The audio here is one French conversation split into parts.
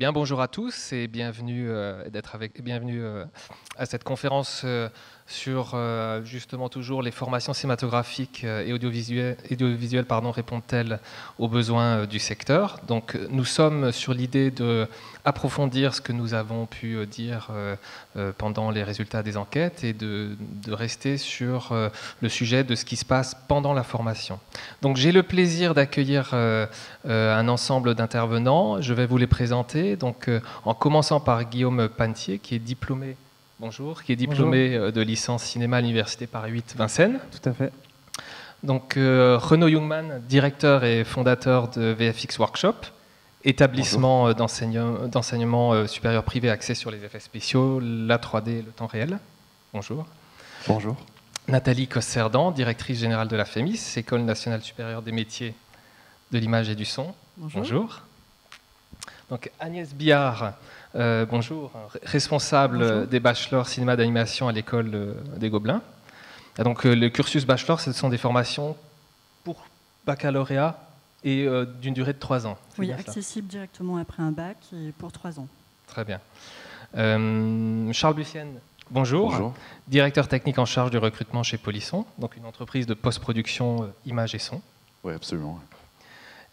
Bien, bonjour à tous et bienvenue, euh, d'être avec, bienvenue euh, à cette conférence euh, sur justement toujours les formations cinématographiques et audiovisuelles, audiovisuelles pardon, répondent-elles aux besoins du secteur. Donc nous sommes sur l'idée de approfondir ce que nous avons pu dire pendant les résultats des enquêtes et de, de rester sur le sujet de ce qui se passe pendant la formation. Donc j'ai le plaisir d'accueillir un ensemble d'intervenants. Je vais vous les présenter. Donc euh, en commençant par Guillaume Pantier, qui est diplômé Bonjour, qui est diplômé euh, de licence cinéma à l'université Paris 8 Vincennes. Tout à fait. Donc euh, Renaud Jungmann, directeur et fondateur de VFX Workshop, établissement d'enseignement euh, supérieur privé axé sur les effets spéciaux, la 3D et le temps réel. Bonjour. Bonjour. Nathalie Cosserdan, directrice générale de la FEMIS, École nationale supérieure des métiers de l'image et du son. Bonjour. Donc Agnès Biard, euh, bonjour, responsable Bonjour. des bachelors cinéma d'animation à l'école euh, des Gobelins. Et donc euh, le cursus bachelor, ce sont des formations pour baccalauréat et euh, d'une durée de trois ans. C'est Oui, accessible directement après un bac et pour trois ans. Très bien. Euh, Charles Bussienne, bonjour. Bonjour. Directeur technique en charge du recrutement chez Polisson, donc une entreprise de post-production euh, image et son. Oui, absolument.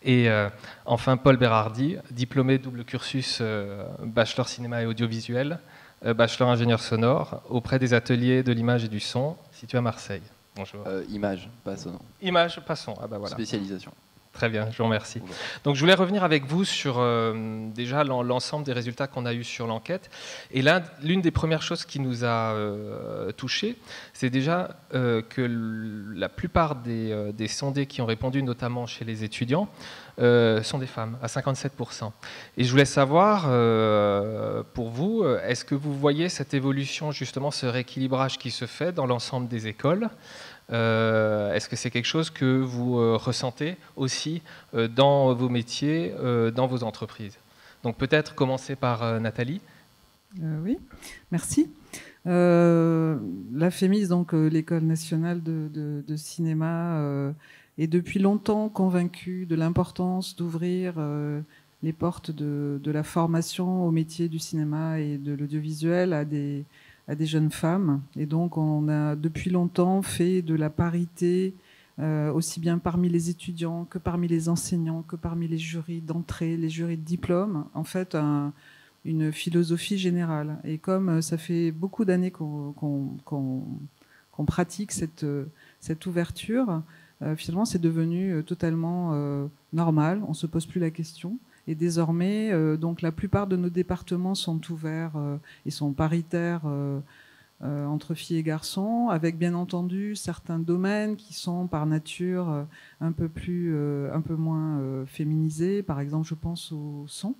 Et euh, enfin, Paul Berardi, diplômé double cursus euh, bachelor cinéma et audiovisuel, euh, bachelor ingénieur sonore, auprès des ateliers de l'image et du son, situés à Marseille. Bonjour. Image, pas sonore. Image, passons. Ah bah voilà. Spécialisation. Très bien, je vous remercie. Donc je voulais revenir avec vous sur euh, déjà l'en- l'ensemble des résultats qu'on a eus sur l'enquête. Et là, l'une des premières choses qui nous a euh, touchés, c'est déjà euh, que la plupart des, euh, des sondés qui ont répondu, notamment chez les étudiants, sont des femmes, à 57%. Et je voulais savoir, pour vous, est-ce que vous voyez cette évolution, justement, ce rééquilibrage qui se fait dans l'ensemble des écoles? Euh, Est-ce que c'est quelque chose que vous euh, ressentez aussi euh, dans vos métiers, dans vos entreprises? Donc peut-être commencer par Nathalie. Oui, merci. La FEMIS, donc l'école nationale de, cinéma, est depuis longtemps convaincue de l'importance d'ouvrir les portes de, de la formation au métier du cinéma et de l'audiovisuel à des, à des jeunes femmes. Et donc, on a depuis longtemps fait de la parité euh, aussi bien parmi les étudiants que parmi les enseignants, que parmi les jurys d'entrée, les jurys de diplôme. En fait, un, une philosophie générale. Et comme euh, ça fait beaucoup d'années qu'on pratique cette, euh, cette ouverture, finalement, c'est devenu totalement normal. On se pose plus la question. Et désormais, euh, donc la plupart de nos départements sont ouverts euh, et sont paritaires euh, entre filles et garçons, avec bien entendu certains domaines qui sont par nature un peu plus, un peu moins féminisés. Par exemple, je pense au son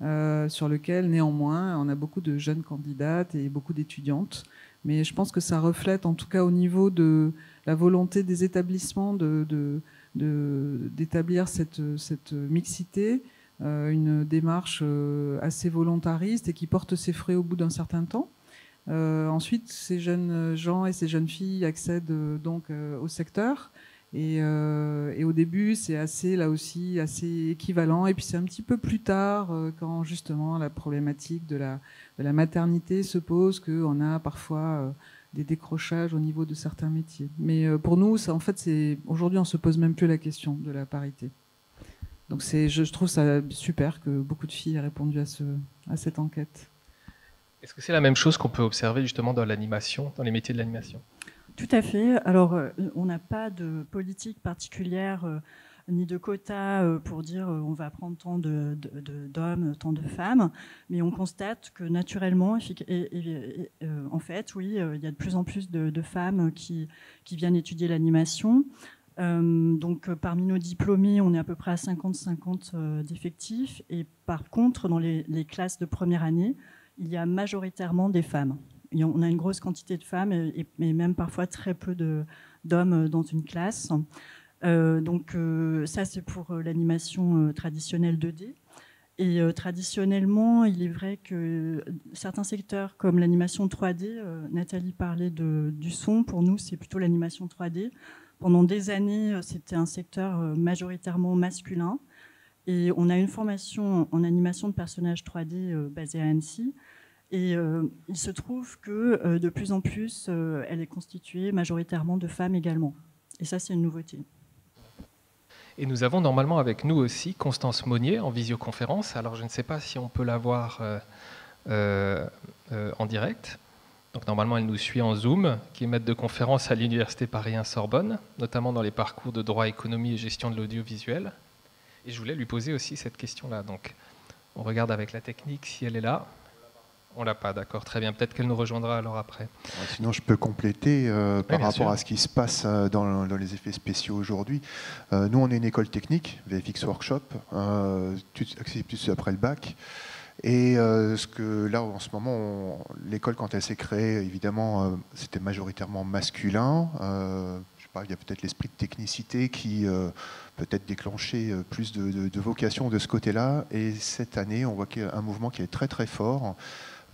sur lequel néanmoins on a beaucoup de jeunes candidates et beaucoup d'étudiantes. Mais je pense que ça reflète en tout cas au niveau de la volonté des établissements d'établir cette, mixité, une démarche euh, assez volontariste et qui porte ses fruits au bout d'un certain temps. Euh, ensuite, ces jeunes gens et ces jeunes filles accèdent euh, donc euh, au secteur. Et, euh, au début, c'est assez, là aussi, assez équivalent. Et puis c'est un petit peu plus tard, euh, quand justement la problématique de la, maternité se pose, qu'on a parfois euh, des décrochages au niveau de certains métiers. Mais euh, pour nous, en fait, aujourd'hui, on se pose même plus la question de la parité. Donc c'est, je, je trouve ça super que beaucoup de filles aient répondu à, ce, à cette enquête. Est-ce que c'est la même chose qu'on peut observer justement dans l'animation, dans les métiers de l'animation? Tout à fait. Alors, euh, on n'a pas de politique particulière euh, ni de quota euh, pour dire euh, on va prendre tant de- de- de- d'hommes, tant de femmes, mais on constate que naturellement, effic- et- et- et, en fait, oui, il y a de plus en plus de, de femmes qui, qui viennent étudier l'animation. Euh, donc, euh, parmi nos diplômés, on est à peu près à 50-50 euh, d'effectifs. Et par contre, dans les, classes de première année, il y a majoritairement des femmes. On a une grosse quantité de femmes, et, même parfois très peu d'hommes dans une classe. Donc ça, c'est pour l'animation traditionnelle 2D. Et traditionnellement, il est vrai que certains secteurs comme l'animation 3D, euh, Nathalie parlait du son, pour nous c'est plutôt l'animation 3D. Pendant des années, euh, c'était un secteur euh, majoritairement masculin. Et on a une formation en animation de personnages 3D basée à Annecy. Et il se trouve que de plus en plus, elle est constituée majoritairement de femmes également. Et ça, c'est une nouveauté. Et nous avons normalement avec nous aussi Constance Monnier en visioconférence. Alors je ne sais pas si on peut la voir euh, euh, euh, en direct. Donc normalement elle nous suit en Zoom, qui est maître de conférence à l'Université Paris 1 Sorbonne, notamment dans les parcours de droit, économie et gestion de l'audiovisuel. Et je voulais lui poser aussi cette question-là. Donc on regarde avec la technique si elle est là. On l'a pas, d'accord, très bien. Peut-être qu'elle nous rejoindra alors après. Sinon, je peux compléter euh, par rapport à ce qui se passe euh, dans, les effets spéciaux aujourd'hui. Euh, nous, on est une école technique, VFX Workshop, accessible plus après le bac. Et ce que là, en ce moment, l'école, quand elle s'est créée, évidemment, c'était majoritairement masculin. je parle, il y a peut-être l'esprit de technicité qui peut-être déclenché plus de, de vocation de ce côté-là. Et cette année, on voit qu'il y a un mouvement qui est très très fort.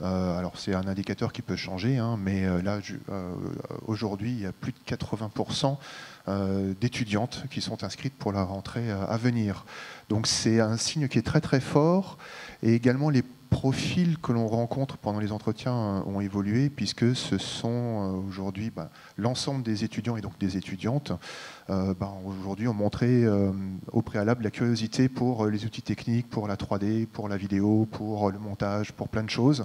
Euh, alors c'est un indicateur qui peut changer, hein, mais euh, là euh, aujourd'hui il y a plus de 80% d'étudiantes qui sont inscrites pour la rentrée à venir. Donc c'est un signe qui est très très fort et également les profils que l'on rencontre pendant les entretiens euh, ont évolué puisque ce sont euh, aujourd'hui bah, l'ensemble des étudiants et donc des étudiantes euh, bah, aujourd'hui ont montré au préalable la curiosité pour les outils techniques, pour la 3D, pour la vidéo, pour le montage, pour plein de choses.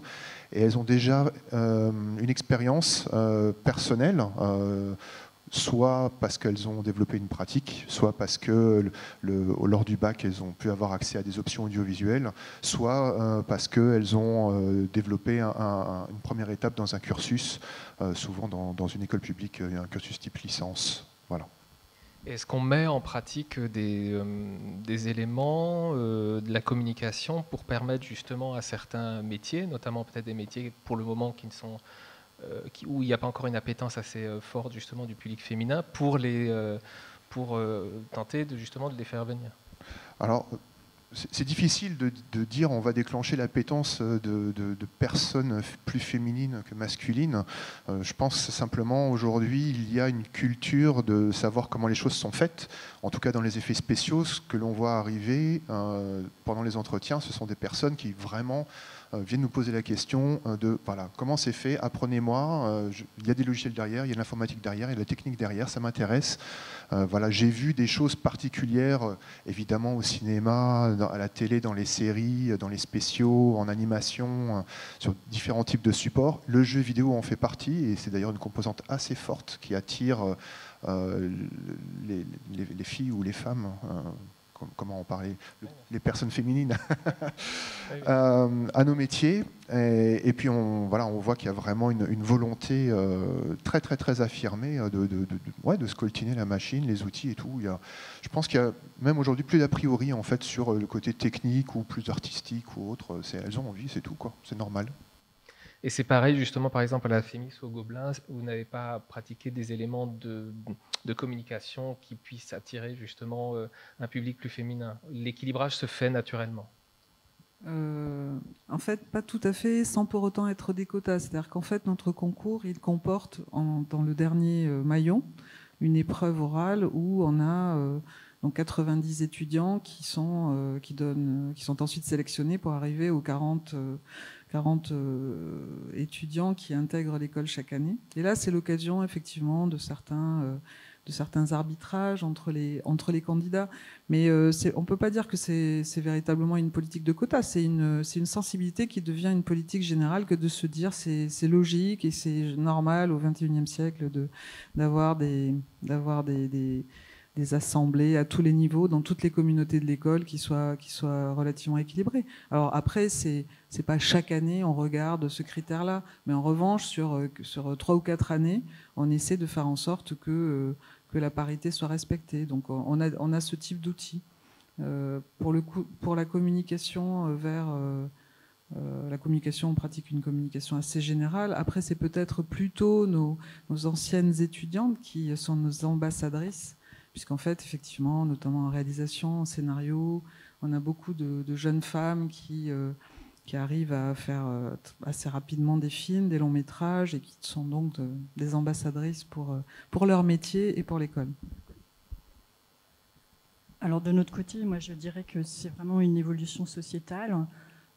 Et elles ont déjà une expérience personnelle soit parce qu'elles ont développé une pratique, soit parce que lors du bac, elles ont pu avoir accès à des options audiovisuelles, soit euh, parce qu'elles ont euh, développé une première étape dans un cursus, euh, souvent dans, une école publique, un cursus type licence. Voilà. Est-ce qu'on met en pratique des, des éléments de la communication pour permettre justement à certains métiers, notamment peut-être des métiers pour le moment qui ne sont euh, où il n'y a pas encore une appétence assez euh, forte justement du public féminin pour, les, euh, pour tenter de, justement de les faire venir Alors, c'est difficile de, dire on va déclencher l'appétence de, personnes plus féminines que masculines. je pense simplement aujourd'hui il y a une culture de savoir comment les choses sont faites. En tout cas dans les effets spéciaux, ce que l'on voit arriver pendant les entretiens, ce sont des personnes qui vraiment viennent nous poser la question euh, de voilà, comment c'est fait, apprenez-moi, euh, il y a des logiciels derrière, il y a de l'informatique derrière, il y a de la technique derrière, ça m'intéresse. voilà, j'ai vu des choses particulières, évidemment au cinéma, à la télé, dans les séries, dans les spéciaux, en animation, sur différents types de supports. Le jeu vidéo en fait partie, et c'est d'ailleurs une composante assez forte qui attire les, filles ou les femmes comment on parlait, les personnes féminines euh, à nos métiers. Et, puis on, voilà, on voit qu'il y a vraiment une, volonté euh, très très très affirmée euh, de, de, ouais, de scoltiner la machine, les outils et tout. Il y a, je pense qu'il y a même aujourd'hui plus d'a priori en fait sur le côté technique ou plus artistique ou autre. Elles ont envie, c'est tout quoi. C'est normal. Et c'est pareil, justement, par exemple, à la Fémis ou au Gobelin, vous n'avez pas pratiqué des éléments de, communication qui puissent attirer justement euh, un public plus féminin. L'équilibrage se fait naturellement. Euh, en fait, pas tout à fait, sans pour autant être des quotas. C'est-à-dire qu'en fait, notre concours, il comporte dans le dernier euh, maillon une épreuve orale où on a donc 90 étudiants qui sont, qui, donnent, qui sont ensuite sélectionnés pour arriver aux 40 40 euh, étudiants qui intègrent l'école chaque année. Et là, c'est l'occasion effectivement de certains, de certains arbitrages entre les, entre les candidats. Mais euh, on ne peut pas dire que c'est véritablement une politique de quota. C'est une, une sensibilité qui devient une politique générale que de se dire c'est logique et c'est normal au XXIe siècle d'avoir des, des, des des assemblées à tous les niveaux, dans toutes les communautés de l'école, qui soient, qui relativement équilibrées. Alors après, c'est c'est pas chaque année on regarde ce critère-là, mais en revanche, sur, sur trois ou quatre années, on essaie de faire en sorte que, que la parité soit respectée. Donc on a, on a ce type d'outils. Euh, pour, le coup, pour la communication euh, vers... Euh, la communication, on pratique une communication assez générale. Après, c'est peut-être plutôt nos, anciennes étudiantes qui sont nos ambassadrices puisqu'en fait, effectivement, notamment en réalisation, en scénario, on a beaucoup de, jeunes femmes qui, qui arrivent à faire euh, assez rapidement des films, des longs métrages, et qui sont donc des ambassadrices pour, euh, pour leur métier et pour l'école. Alors de notre côté, moi je dirais que c'est vraiment une évolution sociétale.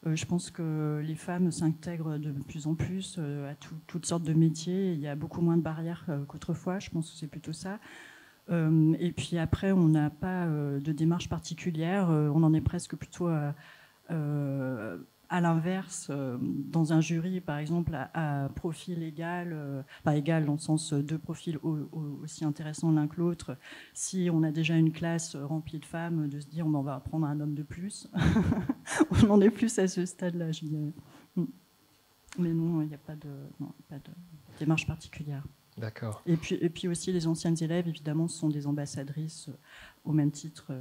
Euh, je pense que les femmes s'intègrent de plus en plus à toutes sortes de métiers. Il y a beaucoup moins de barrières qu'autrefois. Je pense que c'est plutôt ça. et puis après, on n'a pas de démarche particulière. on en est presque plutôt à à l'inverse, euh, dans un jury, par exemple, à, profil égal, euh, pas égal dans le sens deux profils aussi intéressants l'un que l'autre, si on a déjà une classe remplie de femmes, de se dire on va prendre un homme de plus, on n'en est plus à ce stade-là, je dirais. Mm. Mais non, il n'y a pas de, pas de démarche particulière. D'accord. Et puis, et puis aussi, les anciennes élèves, évidemment, sont des ambassadrices au même titre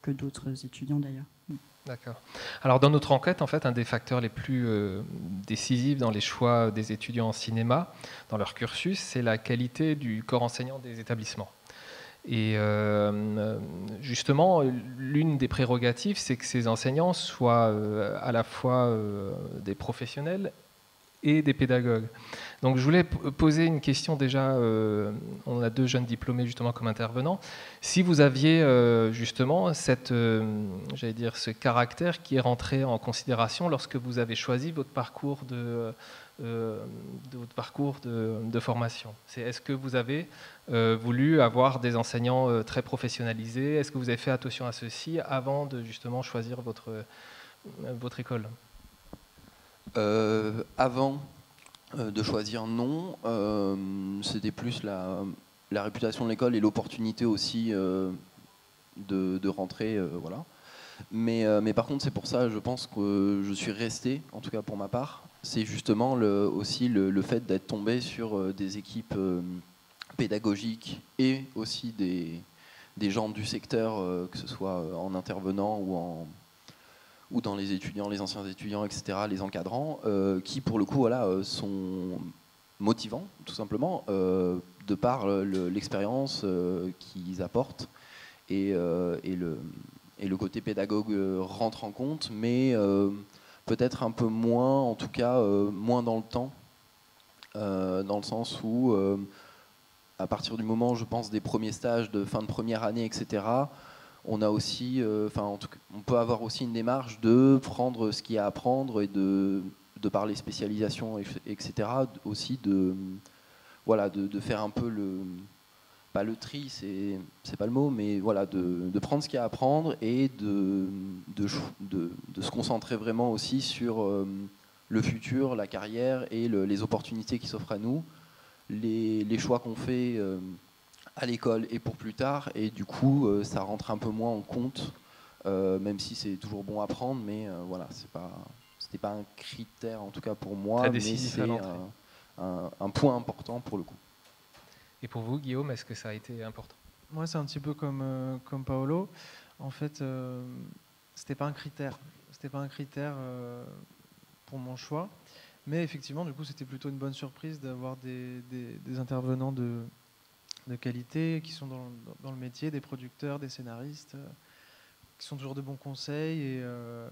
que d'autres étudiants d'ailleurs. D'accord. Alors dans notre enquête, en fait, un des facteurs les plus euh, décisifs dans les choix des étudiants en cinéma, dans leur cursus, c'est la qualité du corps enseignant des établissements. Et euh, justement, l'une des prérogatives, c'est que ces enseignants soient euh, à la fois des professionnels et des pédagogues. Donc je voulais poser une question déjà, euh, on a deux jeunes diplômés justement comme intervenants. Si vous aviez euh, justement cette, euh, j'allais dire, ce caractère qui est rentré en considération lorsque vous avez choisi votre parcours de, votre parcours de, formation. C'est est-ce que vous avez voulu avoir des enseignants très professionnalisés? Est-ce que vous avez fait attention à ceci avant de justement choisir votre, votre école? Avant euh, de choisir non, euh, c'était plus la, réputation de l'école et l'opportunité aussi de, rentrer. voilà. Mais, mais, par contre, c'est pour ça, je pense que je suis resté, en tout cas pour ma part. C'est justement aussi le, fait d'être tombé sur des équipes pédagogiques et aussi des gens du secteur, que ce soit en intervenant ou en, ou dans les étudiants, les anciens étudiants, etc., les encadrants, euh, qui pour le coup voilà, euh, sont motivants, tout simplement, euh, de par l'expérience qu'ils apportent et, le, et le côté pédagogue rentre en compte, mais peut-être un peu moins, en tout cas moins dans le temps, dans le sens où à partir du moment, je pense, des premiers stages de fin de première année, etc., on a aussi, euh, enfin, on peut avoir aussi une démarche de prendre ce qu'il y a à prendre et de, de par les spécialisations, etc., aussi de, voilà, de, faire un peu le, pas le tri, c'est, c'est pas le mot, mais voilà, de, prendre ce qu'il y a à prendre et de, de, de, se concentrer vraiment aussi sur euh, le futur, la carrière et les opportunités qui s'offrent à nous, les, les choix qu'on fait. Euh, à l'école et pour plus tard. Et du coup, euh, ça rentre un peu moins en compte, euh, même si c'est toujours bon à prendre. Mais euh, voilà, c'est pas, c'était pas un critère en tout cas pour moi, mais c'est un, un, point important pour le coup. Et pour vous, Guillaume, est-ce que ça a été important? Moi, c'est un petit peu comme comme Paolo. En fait, c'était pas un critère. C'était pas un critère pour mon choix. Mais effectivement, du coup, c'était plutôt une bonne surprise d'avoir des, des intervenants de, de qualité, qui sont dans, le métier, des producteurs, des scénaristes, euh, qui sont toujours de bons conseils et euh,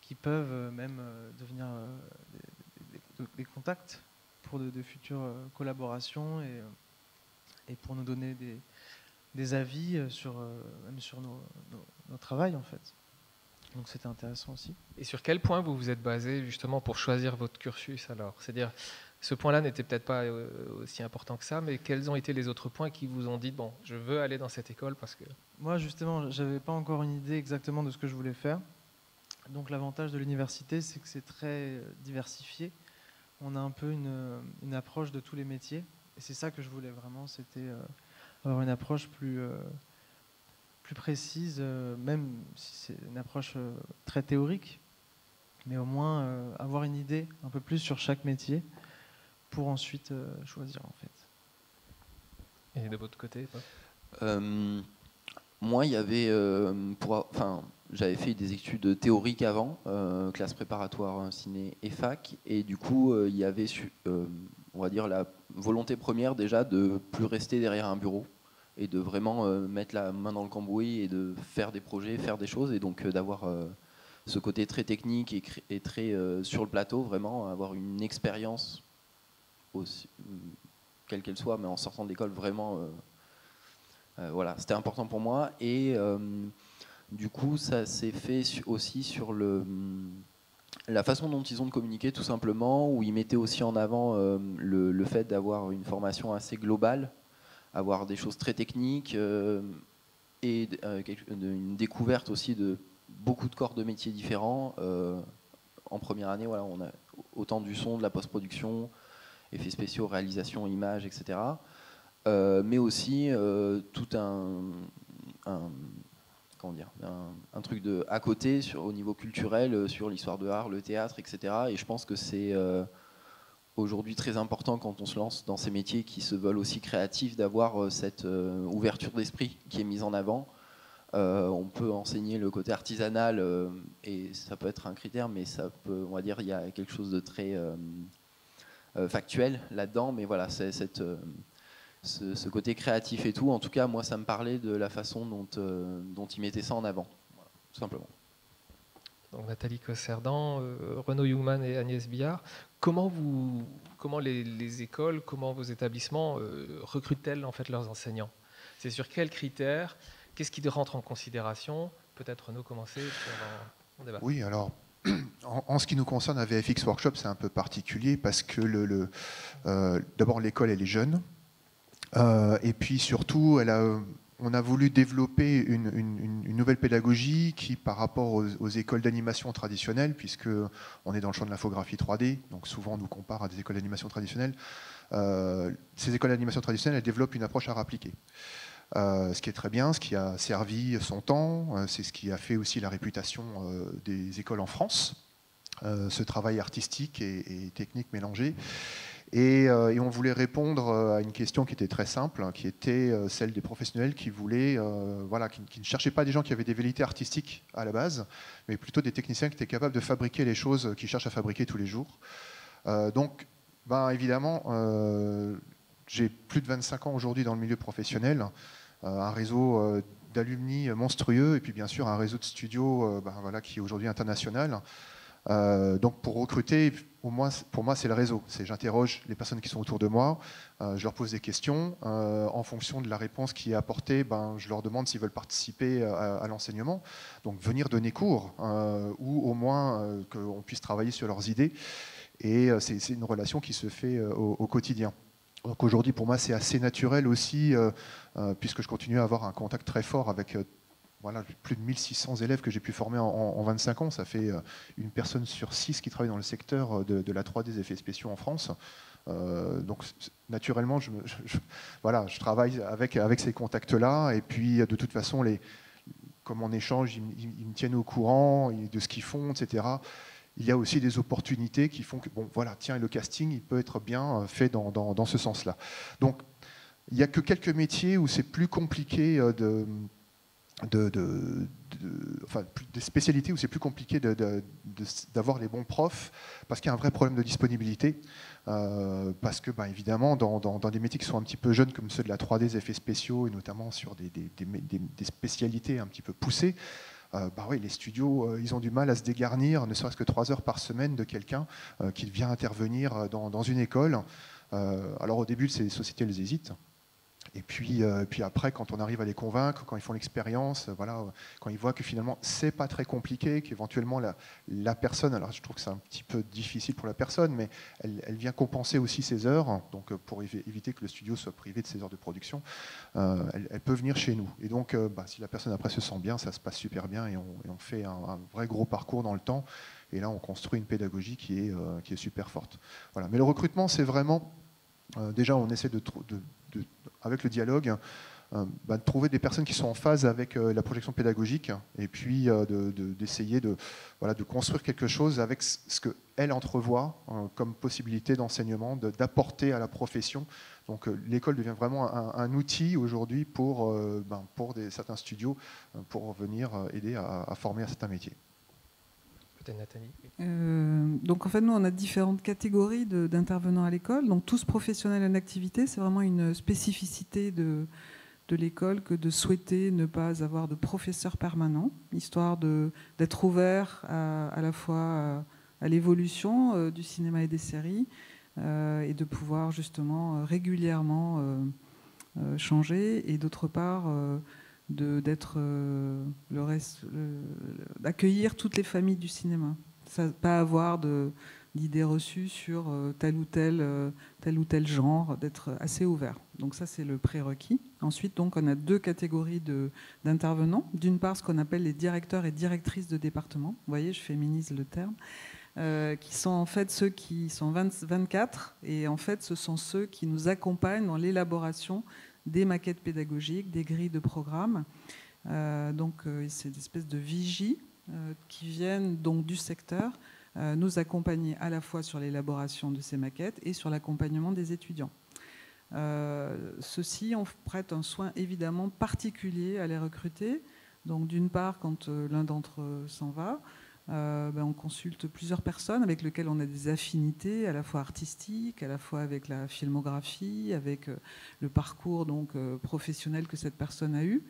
qui peuvent euh, même devenir des, contacts pour de, futures collaborations et, et, pour nous donner des, avis sur, même sur nos, nos, travail en fait. Donc c'était intéressant aussi. Et sur quel point vous vous êtes basé justement pour choisir votre cursus alors? C'est-à-dire, ce point-là n'était peut-être pas euh, aussi important que ça, mais quels ont été les autres points qui vous ont dit bon, je veux aller dans cette école parce que moi justement, j'avais pas encore une idée exactement de ce que je voulais faire. Donc l'avantage de l'université, c'est que c'est très diversifié. On a un peu une, approche de tous les métiers, et c'est ça que je voulais vraiment, c'était euh, avoir une approche plus euh, plus précise, même si c'est une approche très théorique, mais au moins avoir une idée un peu plus sur chaque métier pour ensuite euh, choisir en fait. Et de votre côté euh, Moi, il y avait, euh, pour, enfin, j'avais fait des études théoriques avant, classe préparatoire ciné et fac, et du coup, il y avait, on va dire, la volonté première déjà de plus rester derrière un bureau et de vraiment mettre la main dans le cambouis et de faire des projets, faire des choses, et donc d'avoir ce côté très technique et, et très sur le plateau, vraiment avoir une expérience quelle qu'elle soit, mais en sortant de l'école, vraiment, euh, euh, voilà, c'était important pour moi. Et euh, Du coup, ça s'est fait aussi sur le, la façon dont ils ont de communiquer, tout simplement, où ils mettaient aussi en avant le, fait d'avoir une formation assez globale, avoir des choses très techniques et une découverte aussi de beaucoup de corps de métiers différents. en première année, voilà, on a autant du son, de la post-production, effets spéciaux, réalisation, images, etc. Euh, mais aussi euh, tout un, comment dire, un, truc de à côté sur, au niveau culturel, euh, sur l'histoire de l'art, le théâtre, etc. Et je pense que c'est aujourd'hui très important quand on se lance dans ces métiers qui se veulent aussi créatifs d'avoir cette ouverture d'esprit qui est mise en avant. on peut enseigner le côté artisanal et ça peut être un critère, mais ça peut, on va dire, il y a quelque chose de très factuel là-dedans. Mais voilà, c'est cette ce, côté créatif et tout. En tout cas, moi, ça me parlait de la façon dont, euh, dont ils mettaient ça en avant, tout simplement. Donc Nathalie Cosserdan, euh, Renaud Youngman et Agnès Billard, comment, vous, comment les, écoles, comment vos établissements euh, recrutent-elles en fait leurs enseignants? C'est sur quels critères? Qu'est-ce qui rentre en considération? Peut-être Renaud commencer pour débat. Oui, alors en, ce qui nous concerne à VFX Workshop, c'est un peu particulier parce que le, d'abord l'école elle est jeune, euh, et puis surtout, on a voulu développer une, nouvelle pédagogie qui, par rapport aux, écoles d'animation traditionnelles, puisque on est dans le champ de l'infographie 3D, donc souvent on nous compare à des écoles d'animation traditionnelles, euh, ces écoles d'animation traditionnelles elles développent une approche à appliquer. Euh, ce qui est très bien, ce qui a servi son temps, c'est ce qui a fait aussi la réputation des écoles en France, ce travail artistique et technique mélangé. Euh, et, on voulait répondre euh, à une question qui était très simple, hein, qui était euh, celle des professionnels qui voulaient, voilà, qui, ne cherchaient pas des gens qui avaient des velléités artistiques à la base, mais plutôt des techniciens qui étaient capables de fabriquer les choses qu'ils cherchent à fabriquer tous les jours. donc, ben, évidemment, j'ai plus de 25 ans aujourd'hui dans le milieu professionnel, un réseau d'alumni monstrueux, et puis bien sûr un réseau de studios ben, voilà, qui est aujourd'hui international. Euh, donc pour recruter, pour moi, pour moi c'est le réseau. C'est j'interroge les personnes qui sont autour de moi, euh, je leur pose des questions. Euh, en fonction de la réponse qui est apportée, ben, je leur demande s'ils veulent participer à, l'enseignement. Donc venir donner cours, ou au moins qu'on puisse travailler sur leurs idées. Et c'est une relation qui se fait au, quotidien. Donc aujourd'hui, pour moi, c'est assez naturel aussi, puisque je continue à avoir un contact très fort avec voilà, plus de 1600 élèves que j'ai pu former en, 25 ans. Ça fait euh, une personne sur six qui travaille dans le secteur euh, de, la 3D des effets spéciaux en France. Euh, donc naturellement, je, voilà, je travaille avec, avec ces contacts-là. Et puis de toute façon, les, comme on échange, ils, me tiennent au courant de ce qu'ils font, etc. Il y a aussi des opportunités qui font que, bon, voilà, tiens, le casting, il peut être bien fait dans, dans, dans ce sens-là. Donc, il n'y a que quelques métiers où c'est plus compliqué de de, enfin, des spécialités où c'est plus compliqué d'avoir les bons profs parce qu'il y a un vrai problème de disponibilité. Euh, parce que, ben, évidemment, dans, des métiers qui sont un petit peu jeunes comme ceux de la 3D, des effets spéciaux, et notamment sur des, spécialités un petit peu poussées, euh, bah les studios, euh, ils ont du mal à se dégarnir, ne serait-ce que trois heures par semaine, de quelqu'un qui vient intervenir dans, dans une école. alors au début, ces sociétés, elles hésitent. Et puis, euh, puis après, quand on arrive à les convaincre, quand ils font l'expérience, euh, voilà, quand ils voient que finalement c'est pas très compliqué, qu'éventuellement la, personne, alors je trouve que c'est un petit peu difficile pour la personne, mais elle, vient compenser aussi ses heures, donc euh, pour éviter que le studio soit privé de ses heures de production, elle, peut venir chez nous. Et donc, bah, si la personne après se sent bien, ça se passe super bien et on, fait un, vrai gros parcours dans le temps. Et là, on construit une pédagogie qui est, qui est super forte. Voilà. Mais le recrutement, c'est vraiment déjà, on essaie de, avec le dialogue, euh, bah, de trouver des personnes qui sont en phase avec euh, la projection pédagogique et puis euh, d'essayer de, voilà, de construire quelque chose avec ce qu'elle entrevoit comme possibilité d'enseignement, d'apporter à la profession. Donc l'école devient vraiment un, outil aujourd'hui pour, ben, pour des, certains studios pour venir aider à, à former à certains métiers. Euh, donc en fait, nous, on a différentes catégories d'intervenants à l'école. Donc tous professionnels en activité, c'est vraiment une spécificité de, de l'école que de souhaiter ne pas avoir de professeur permanent, histoire d'être ouvert à, à, la fois à, l'évolution euh, du cinéma et des séries euh, et de pouvoir justement régulièrement changer et d'autre part d'être le reste, d'accueillir toutes les familles du cinéma, ça, pas avoir d'idées reçues sur euh, tel ou tel, euh, tel ou tel genre, d'être assez ouvert. Donc ça, c'est le prérequis. Ensuite, donc, on a deux catégories d'intervenants. D'une part, ce qu'on appelle les directeurs et directrices de département. Vous voyez, je féminise le terme. Euh, qui sont en fait ceux qui sont 24, et en fait, ce sont ceux qui nous accompagnent dans l'élaboration des maquettes pédagogiques, des grilles de programme. donc, c'est des espèces de vigies qui viennent donc du secteur euh, nous accompagner à la fois sur l'élaboration de ces maquettes et sur l'accompagnement des étudiants. Euh, ceux-ci, on prête un soin évidemment particulier à les recruter. Donc d'une part, quand euh, l'un d'entre eux s'en va, ben, on consulte plusieurs personnes avec lesquelles on a des affinités, à la fois artistiques, à la fois avec la filmographie, avec le parcours donc professionnel que cette personne a eu.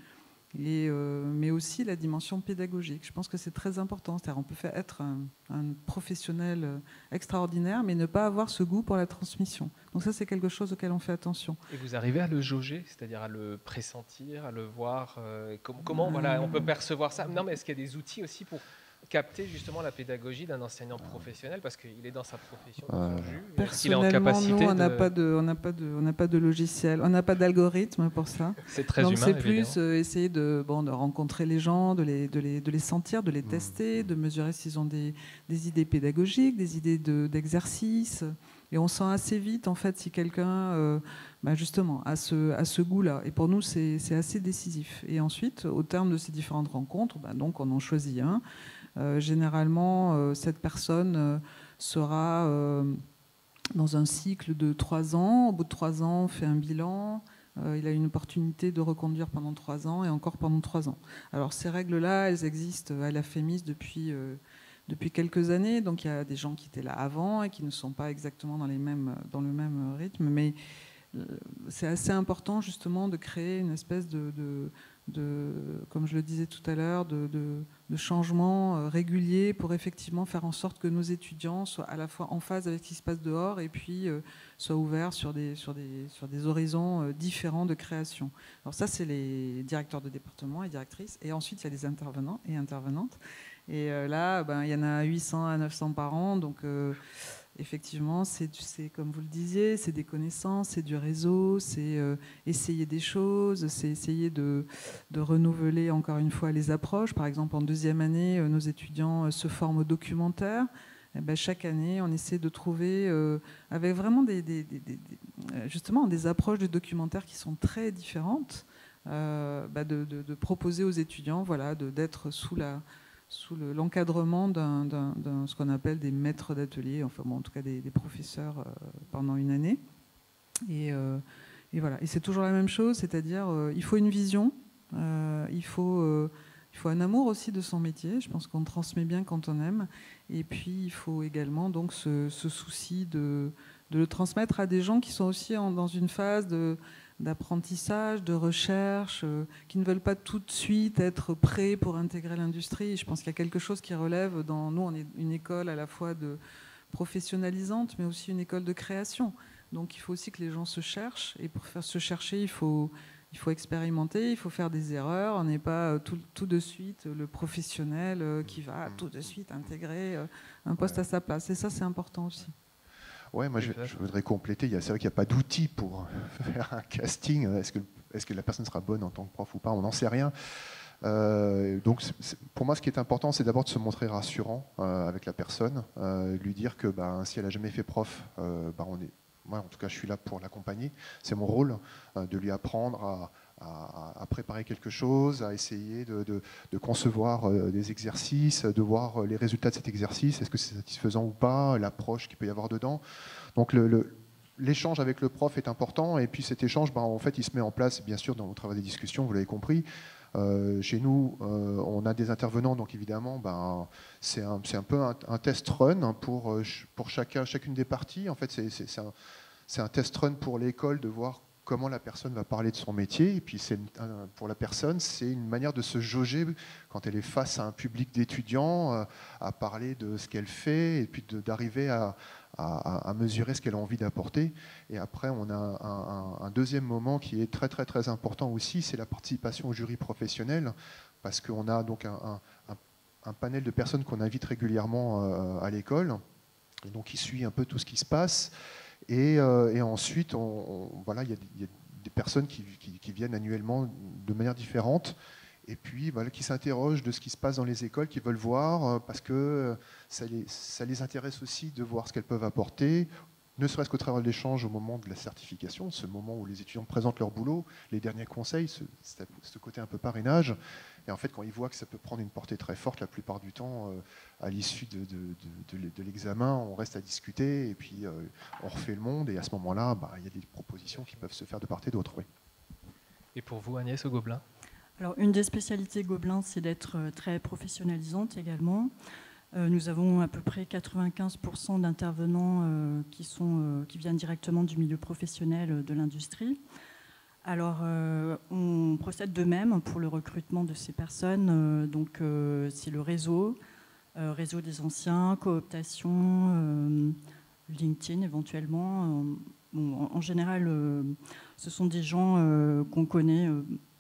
Euh, mais aussi la dimension pédagogique. Je pense que c'est très important. C'est-à-dire on peut faire être un, professionnel euh, extraordinaire, mais ne pas avoir ce goût pour la transmission. Donc ça, c'est quelque chose auquel on fait attention. Et vous arrivez à le jauger, c'est-à-dire à le pressentir, à le voir euh, Comment, voilà, on peut percevoir ça? Non, mais est-ce qu'il y a des outils aussi pour capter justement la pédagogie d'un enseignant professionnel parce qu'il est dans sa profession, jus. Personnellement, nous, on n'a pas de, on n'a pas de, on n'a pas de logiciel, on n'a pas d'algorithme pour ça. C'est très Donc humain. c'est plus euh, essayer de, bon, de rencontrer les gens, de les, de les, de les sentir, de les mmh. tester, de mesurer s'ils ont des, des, idées pédagogiques, des idées d'exercice. et on sent assez vite, en fait, si quelqu'un, euh, bah, justement, a ce, a ce goût-là. Et pour nous, c'est assez décisif. Et ensuite, au terme de ces différentes rencontres, bah, donc on en choisit un. Euh, généralement, euh, cette personne euh, sera dans un cycle de trois ans. Au bout de trois ans, on fait un bilan. il a une opportunité de reconduire pendant trois ans et encore pendant trois ans. Alors ces règles-là, elles existent à la FEMIS depuis, depuis quelques années. Donc il y a des gens qui étaient là avant et qui ne sont pas exactement dans, les mêmes, dans le même rythme. Mais c'est assez important justement de créer une espèce de, de, comme je le disais tout à l'heure, de, de, changements euh, réguliers pour effectivement faire en sorte que nos étudiants soient à la fois en phase avec ce qui se passe dehors et puis euh, soient ouverts sur des, sur des, sur des horizons euh, différents de création. Alors ça, c'est les directeurs de département et directrices. Et ensuite, il y a les intervenants et intervenantes. Et là, ben, il y en a 800 à 900 par an. Donc effectivement, c'est comme vous le disiez, c'est des connaissances, c'est du réseau, c'est euh, essayer des choses, c'est essayer de, renouveler encore une fois les approches. Par exemple, en deuxième année, euh, nos étudiants euh, se forment au documentaire. Eh ben, chaque année, on essaie de trouver, avec vraiment des, justement des approches de documentaire qui sont très différentes, bah, de, de, proposer aux étudiants, voilà, d'être sous la sous l'encadrement d'un, ce qu'on appelle des maîtres d'atelier, enfin en tout cas des, professeurs euh, pendant une année. Euh, et, voilà. Et c'est toujours la même chose, c'est-à-dire euh, il faut une vision, il faut il faut un amour aussi de son métier. Je pense qu'on transmet bien quand on aime. Et puis il faut également donc ce, souci de, de, le transmettre à des gens qui sont aussi dans une phase de d'apprentissage, de recherche, euh, qui ne veulent pas tout de suite être prêts pour intégrer l'industrie. Je pense qu'il y a quelque chose qui relève dans nous, on est une école à la fois de professionnalisante, mais aussi une école de création. Donc il faut aussi que les gens se cherchent, et pour faire se chercher, il faut, il faut expérimenter, il faut faire des erreurs. On n'est pas euh, tout, tout, de suite le professionnel euh, qui va tout de suite intégrer un poste à sa place. Et ça, c'est important aussi. Ouais, moi je, voudrais compléter. C'est vrai qu'il n'y a pas d'outil pour faire un casting. Est-ce que, est que la personne sera bonne en tant que prof ou pas? On n'en sait rien. Euh, donc pour moi, ce qui est important, c'est d'abord de se montrer rassurant euh, avec la personne, euh, lui dire que bah, si elle n'a jamais fait prof, bah, on est, moi en tout cas, je suis là pour l'accompagner. C'est mon rôle de lui apprendre à, à, préparer quelque chose, à essayer de, concevoir euh, des exercices, de voir euh, les résultats de cet exercice, est-ce que c'est satisfaisant ou pas, l'approche qu'il peut y avoir dedans. Donc l'échange avec le prof est important et puis cet échange, ben, en fait, il se met en place, bien sûr, dans le travail des discussions, vous l'avez compris. Euh, chez nous, on a des intervenants, donc évidemment, ben, c'est un, peu un, test run pour, chacun, chacune des parties. En fait, c'est un, test run pour l'école de voir comment la personne va parler de son métier. Et puis, pour la personne, c'est une manière de se jauger quand elle est face à un public d'étudiants, euh, à parler de ce qu'elle fait et puis d'arriver à, mesurer ce qu'elle a envie d'apporter. Et après, on a un, deuxième moment qui est très, très, très important aussi, c'est la participation au jury professionnel, parce qu'on a donc un, panel de personnes qu'on invite régulièrement euh, à l'école, donc qui suit un peu tout ce qui se passe. Euh, et, ensuite, voilà, il y, a des personnes qui, viennent annuellement de manière différente et puis qui s'interrogent de ce qui se passe dans les écoles, qui veulent voir, euh, parce que ça les, ça les intéresse aussi de voir ce qu'elles peuvent apporter, ne serait-ce qu'au travers de l'échange au moment de la certification, ce moment où les étudiants présentent leur boulot, les derniers conseils, ce côté un peu parrainage. Et en fait, quand ils voient que ça peut prendre une portée très forte, la plupart du temps, euh, à l'issue de, de, l'examen, on reste à discuter et puis euh, on refait le monde. Et à ce moment-là, bah, il y a des propositions qui peuvent se faire de part et d'autre. Oui. Et pour vous, Agnès, au Gobelin? Alors, une des spécialités Gobelin, c'est d'être euh, très professionnalisante également. Nous avons à peu près 95% d'intervenants qui, sont, qui viennent directement du milieu professionnel de l'industrie. Alors, euh, on procède de même pour le recrutement de ces personnes. Euh, donc, euh, c'est le réseau, réseau des anciens, cooptation, LinkedIn éventuellement. en, général, ce sont des gens qu'on connaît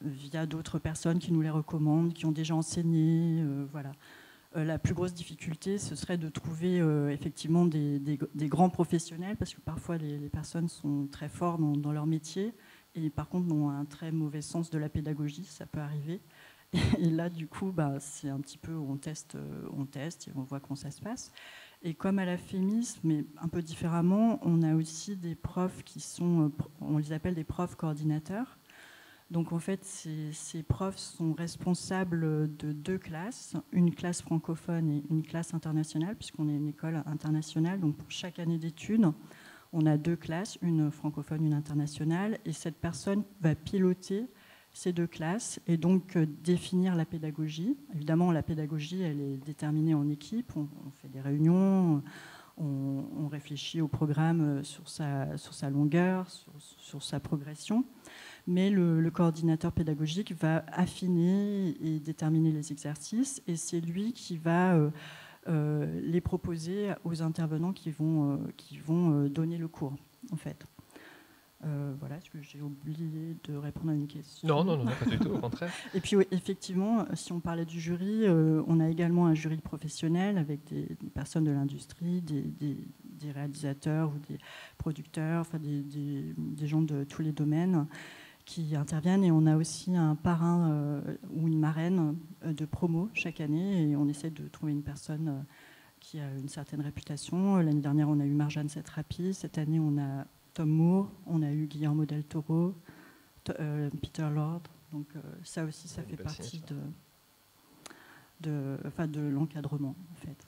via d'autres personnes qui nous les recommandent, qui ont déjà enseigné. voilà. la plus grosse difficulté, ce serait de trouver effectivement des, grands professionnels, parce que parfois les, personnes sont très fortes dans leur métier et par contre ont un très mauvais sens de la pédagogie, ça peut arriver. Et là, du coup, bah, c'est un petit peu on teste, euh, on teste et on voit comment ça se passe. Et comme à la FEMIS, mais un peu différemment, on a aussi des profs qui sont, euh, on les appelle des profs coordinateurs. Donc en fait, ces, profs sont responsables de deux classes, une classe francophone et une classe internationale, puisqu'on est une école internationale. Donc pour chaque année d'études, on a deux classes, une francophone, une internationale, et cette personne va piloter ces deux classes et donc euh, définir la pédagogie. Évidemment, la pédagogie, elle est déterminée en équipe, on, fait des réunions, on, réfléchit au programme euh, sur sa, longueur, sur, sa progression, mais le, coordinateur pédagogique va affiner et déterminer les exercices, et c'est lui qui va... Euh, les proposer aux intervenants qui vont, euh, qui vont euh, donner le cours, en fait. voilà, est-ce que j'ai oublié de répondre à une question? Non, non, non, pas du tout, au contraire. Et puis, effectivement, si on parlait du jury, on a également un jury professionnel avec des, personnes de l'industrie, des, des, réalisateurs ou des producteurs, enfin des, gens de tous les domaines qui interviennent et on a aussi un parrain euh, ou une marraine euh, de promo chaque année et on essaie de trouver une personne euh, qui a une certaine réputation. L'année dernière, on a eu Marjane Setrapi. Cette année, on a Tom Moore, on a eu Guillermo del Toro, Peter Lord. Donc ça aussi, ça fait partie de, de, enfin, de l'encadrement en fait.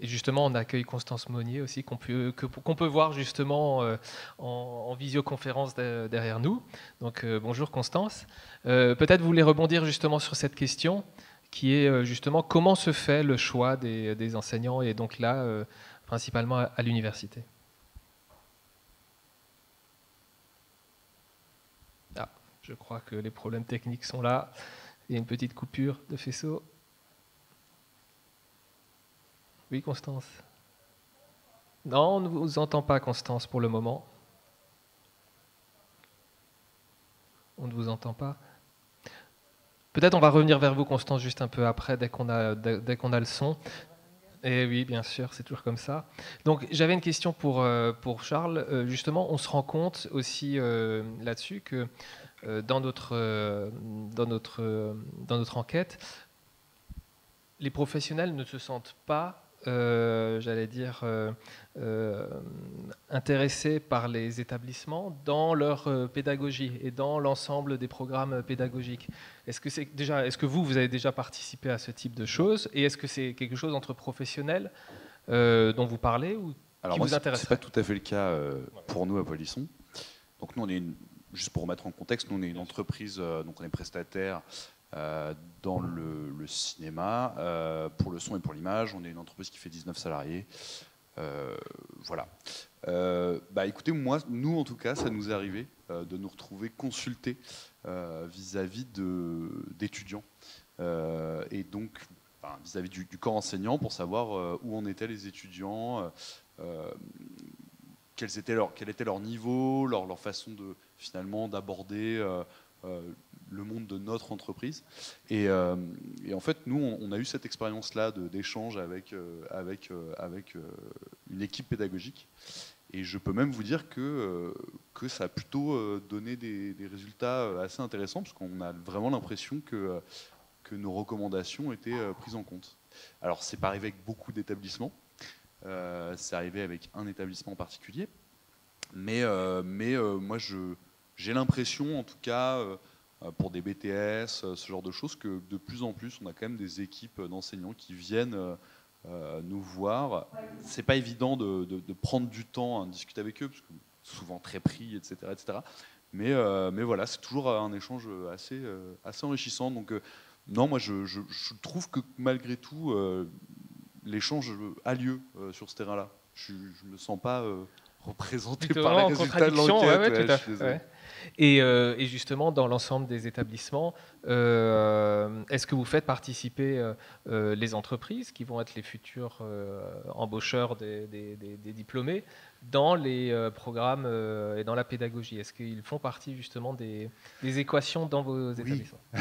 Et justement, on accueille Constance Monnier aussi, qu'on peut, voir justement euh, en, visioconférence derrière nous. Donc euh, bonjour Constance. Euh, peut-être vous voulez rebondir justement sur cette question qui est justement comment se fait le choix des, enseignants et donc là, principalement à, à l'université? Ah, je crois que les problèmes techniques sont là. Il y a une petite coupure de faisceau. Oui, Constance. Non, on ne vous entend pas, Constance, pour le moment. On ne vous entend pas. Peut-être on va revenir vers vous, Constance, juste un peu après, dès qu'on a, le son. Et eh oui, bien sûr, c'est toujours comme ça. Donc j'avais une question pour, euh, Charles. Euh, justement, on se rend compte aussi euh, là-dessus que dans, notre, enquête, les professionnels ne se sentent pas j'allais dire, euh, euh, intéressés par les établissements dans leur pédagogie et dans l'ensemble des programmes pédagogiques. Est-ce que, c'est déjà, est-ce que vous, vous avez déjà participé à ce type de choses Et est-ce que c'est quelque chose entre professionnels dont vous parlez ou Alors qui moi, vous intéresse C'est pas tout à fait le cas pour nous à Polisson. Donc nous, on est juste pour remettre en contexte, nous on est une entreprise, donc on est prestataire euh, dans le, cinéma, euh, pour le son et pour l'image. On est une entreprise qui fait 19 salariés. voilà. bah, écoutez, moi, nous en tout cas, ça nous est arrivé de nous retrouver consultés vis-à-vis d'étudiants. et donc, vis-à-vis du, corps enseignant pour savoir où en étaient les étudiants, quels étaient leur, quel était leur niveau, leur, leur façon de finalement d'aborder le monde de notre entreprise. Et, euh, en fait, nous, on, a eu cette expérience-là d'échange avec, euh, avec, euh, avec une équipe pédagogique. Et je peux même vous dire que, que ça a plutôt donné des, résultats assez intéressants, parce qu'on a vraiment l'impression que, que nos recommandations étaient prises en compte. Alors, c'est pas arrivé avec beaucoup d'établissements, c'est arrivé avec un établissement en particulier, mais, mais moi, j'ai l'impression, en tout cas, pour des BTS, euh, ce genre de choses, que de plus en plus, on a quand même des équipes d'enseignants qui viennent euh, nous voir. C'est pas évident de, prendre du temps à discuter avec eux, parce que souvent très pris, etc. etc. Mais, mais voilà, c'est toujours un échange assez, assez enrichissant. Donc, non, moi, je, je, trouve que malgré tout, l'échange a lieu sur ce terrain-là. Je ne me sens pas représenté par les résultats de l'enquête. Euh, et, justement, dans l'ensemble des établissements, euh, est-ce que vous faites participer euh, les entreprises qui vont être les futurs embaucheurs des, diplômés dans les programmes et dans la pédagogie? Est-ce qu'ils font partie justement des, équations dans vos établissements?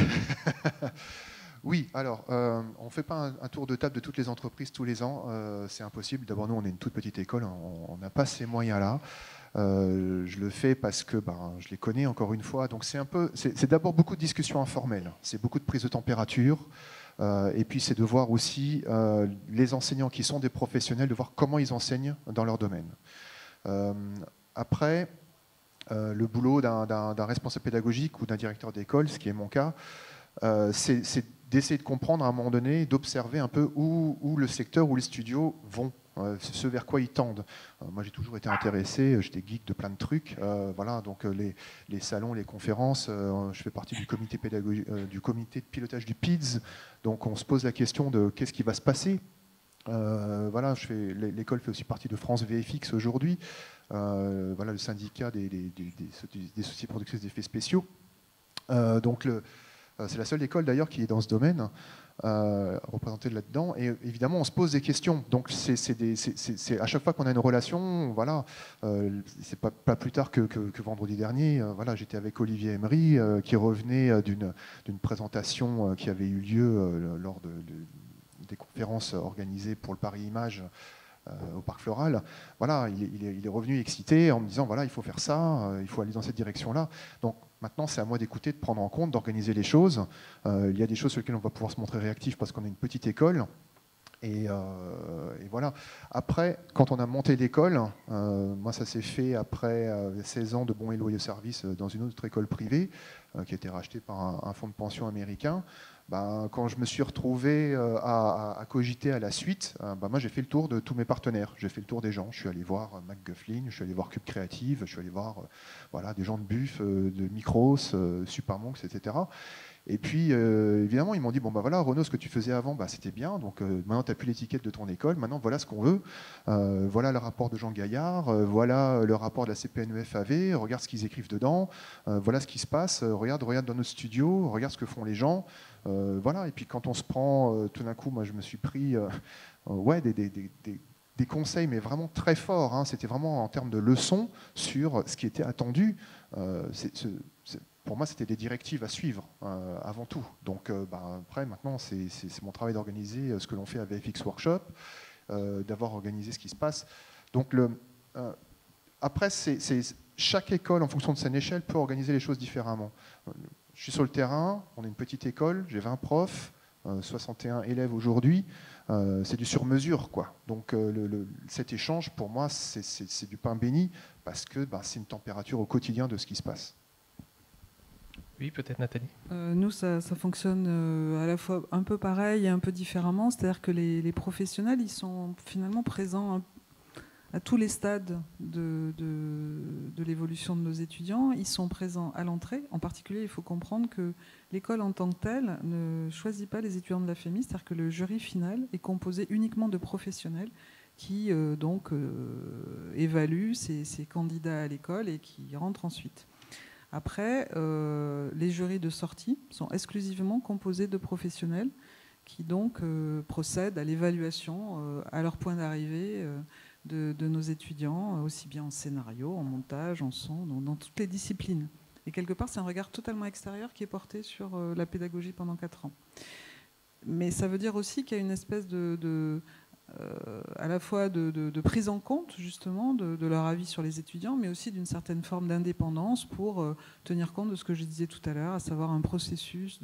Oui, alors, on ne fait pas un, tour de table de toutes les entreprises tous les ans, c'est impossible. D'abord, nous, on est une toute petite école, on n'a pas ces moyens-là. Euh, je le fais parce que ben, je les connais encore une fois. Donc c'est un peu, c'est d'abord beaucoup de discussions informelles, c'est beaucoup de prise de température. Euh, et puis c'est de voir aussi euh, les enseignants qui sont des professionnels, de voir comment ils enseignent dans leur domaine. après, le boulot d'un responsable pédagogique ou d'un directeur d'école, ce qui est mon cas, c'est d'essayer de comprendre à un moment donné, d'observer un peu où, où, le secteur, où les studios vont ce vers quoi ils tendent. Euh, moi, j'ai toujours été intéressé, euh, j'étais geek de plein de trucs. Euh, voilà, donc les, salons, les conférences, je fais partie du comité, pédagogique, du comité de pilotage du PIDS. Donc, on se pose la question de qu'est-ce qui va se passer. voilà, l'école fait aussi partie de France VFX aujourd'hui. voilà, le syndicat des, des, des sociétés productrices d'effets spéciaux. donc, c'est la seule école d'ailleurs qui est dans ce domaine. Euh, représenté là-dedans. Et évidemment, on se pose des questions. Donc, c'est à chaque fois qu'on a une relation, voilà, euh, c'est pas, plus tard que, vendredi dernier. Euh, voilà, j'étais avec Olivier Emery qui revenait d'une présentation qui avait eu lieu lors de, des conférences organisées pour le Paris Image. au Parc Floral, voilà, il est, il, est, revenu excité en me disant voilà, il faut faire ça, il faut aller dans cette direction-là. Donc Maintenant, c'est à moi d'écouter, de prendre en compte, d'organiser les choses. Euh, il y a des choses sur lesquelles on va pouvoir se montrer réactif parce qu'on est une petite école. Et, euh, voilà. Après, quand on a monté l'école, euh, moi ça s'est fait après 16 ans de bons et loyaux services dans une autre école privée qui a été rachetée par un fonds de pension américain. Ben, quand je me suis retrouvé euh, à, cogiter à la suite, euh, ben, moi j'ai fait le tour de tous mes partenaires. J'ai fait le tour des gens. Je suis allé voir euh, McGufflin, je suis allé voir Cube Creative, je suis allé voir des gens de Buff, de Micros, Supermonks, etc. Et puis, évidemment, ils m'ont dit, bon, bah voilà, Renaud, ce que tu faisais avant, c'était bien, donc maintenant, tu n'as plus l'étiquette de ton école, maintenant, voilà ce qu'on veut. voilà le rapport de Jean Gaillard, voilà le rapport de la CPNEFAV, regarde ce qu'ils écrivent dedans, voilà ce qui se passe, regarde, regarde dans nos studios, regarde ce que font les gens. Euh, voilà. Et puis quand on se prend, euh, tout d'un coup, moi je me suis pris euh, ouais, des, des, des, des, conseils, mais vraiment très forts. Hein. C'était vraiment en termes de leçons sur ce qui était attendu. pour moi, c'était des directives à suivre avant tout. Donc bah, après, maintenant, c'est mon travail d'organiser ce que l'on fait à VFX Workshop, d'avoir organisé ce qui se passe. Donc le, après, c'est chaque école, en fonction de son échelle, peut organiser les choses différemment. Je suis sur le terrain, on est une petite école, j'ai 20 profs, 61 euh, élèves aujourd'hui. Euh, c'est du sur-mesure, quoi. Donc euh, cet échange, pour moi, c'est du pain béni parce que bah, c'est une température au quotidien de ce qui se passe. Oui, peut-être Nathalie. nous, ça, fonctionne à la fois un peu pareil et un peu différemment. C'est-à-dire que les, les, professionnels, ils sont finalement présents à tous les stades de, l'évolution de nos étudiants. Ils sont présents à l'entrée. En particulier, il faut comprendre que l'école en tant que telle ne choisit pas les étudiants de la FEMI, c'est-à-dire que le jury final est composé uniquement de professionnels qui donc évalue ces, ces, candidats à l'école et qui rentrent ensuite. Après, les jurys de sortie sont exclusivement composés de professionnels qui donc procèdent à l'évaluation à leur point d'arrivée de, nos étudiants, aussi bien en scénario, en montage, en son, dans, toutes les disciplines. Et quelque part, c'est un regard totalement extérieur qui est porté sur euh, la pédagogie pendant quatre ans. Mais ça veut dire aussi qu'il y a une espèce de, euh, à la fois de, prise en compte justement de, leur avis sur les étudiants, mais aussi d'une certaine forme d'indépendance pour euh, tenir compte de ce que je disais tout à l'heure, à savoir un processus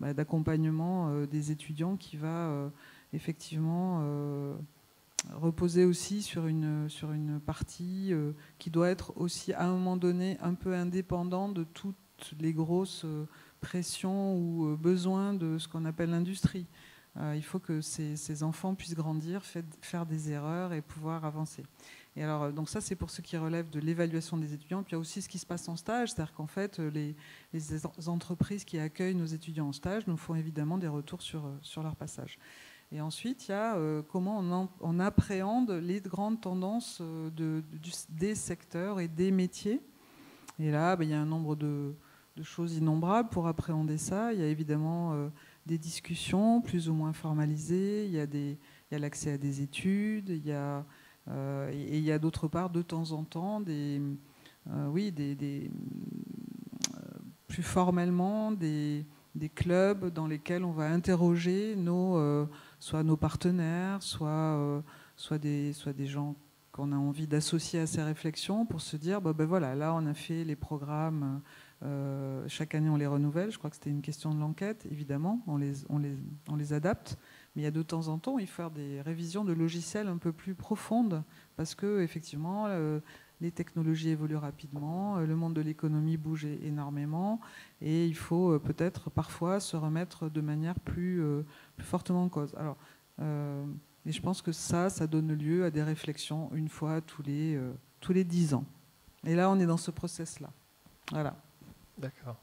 bah, d'accompagnement des étudiants qui va effectivement reposer aussi sur une, sur une partie euh, qui doit être aussi à un moment donné un peu indépendant de toutes les grosses euh, pressions ou euh, besoins de ce qu'on appelle l'industrie. il faut que ces, enfants puissent grandir, faire des erreurs et pouvoir avancer. Et alors, donc ça, c'est pour ce qui relève de l'évaluation des étudiants. Puis il y a aussi ce qui se passe en stage, c'est-à-dire qu'en fait, les, les, entreprises qui accueillent nos étudiants en stage nous font évidemment des retours sur, sur leur passage. Et ensuite, il y a euh, comment on, appréhende les grandes tendances euh, de, des secteurs et des métiers. Et là, ben, il y a un nombre de, choses innombrables pour appréhender ça. Il y a évidemment euh, des discussions plus ou moins formalisées, il y a, l'accès à des études, il y a, et il y a d'autre part, de temps en temps, oui, plus formellement, des clubs dans lesquels on va interroger nos soit nos partenaires, soit, euh, soit, des, soit des gens qu'on a envie d'associer à ces réflexions pour se dire, bah, ben voilà, là on a fait les programmes, euh, chaque année on les renouvelle, je crois que c'était une question de l'enquête, évidemment, on les, on, les, on les adapte, mais il y a de temps en temps, il faut faire des révisions de logiciels un peu plus profondes, parce que effectivement, euh, les technologies évoluent rapidement, le monde de l'économie bouge énormément, et il faut peut-être parfois se remettre de manière plus plus fortement en cause. Alors, euh, et je pense que ça, ça donne lieu à des réflexions une fois tous les, euh, tous les dix ans. Et là, on est dans ce process-là. Voilà. D'accord.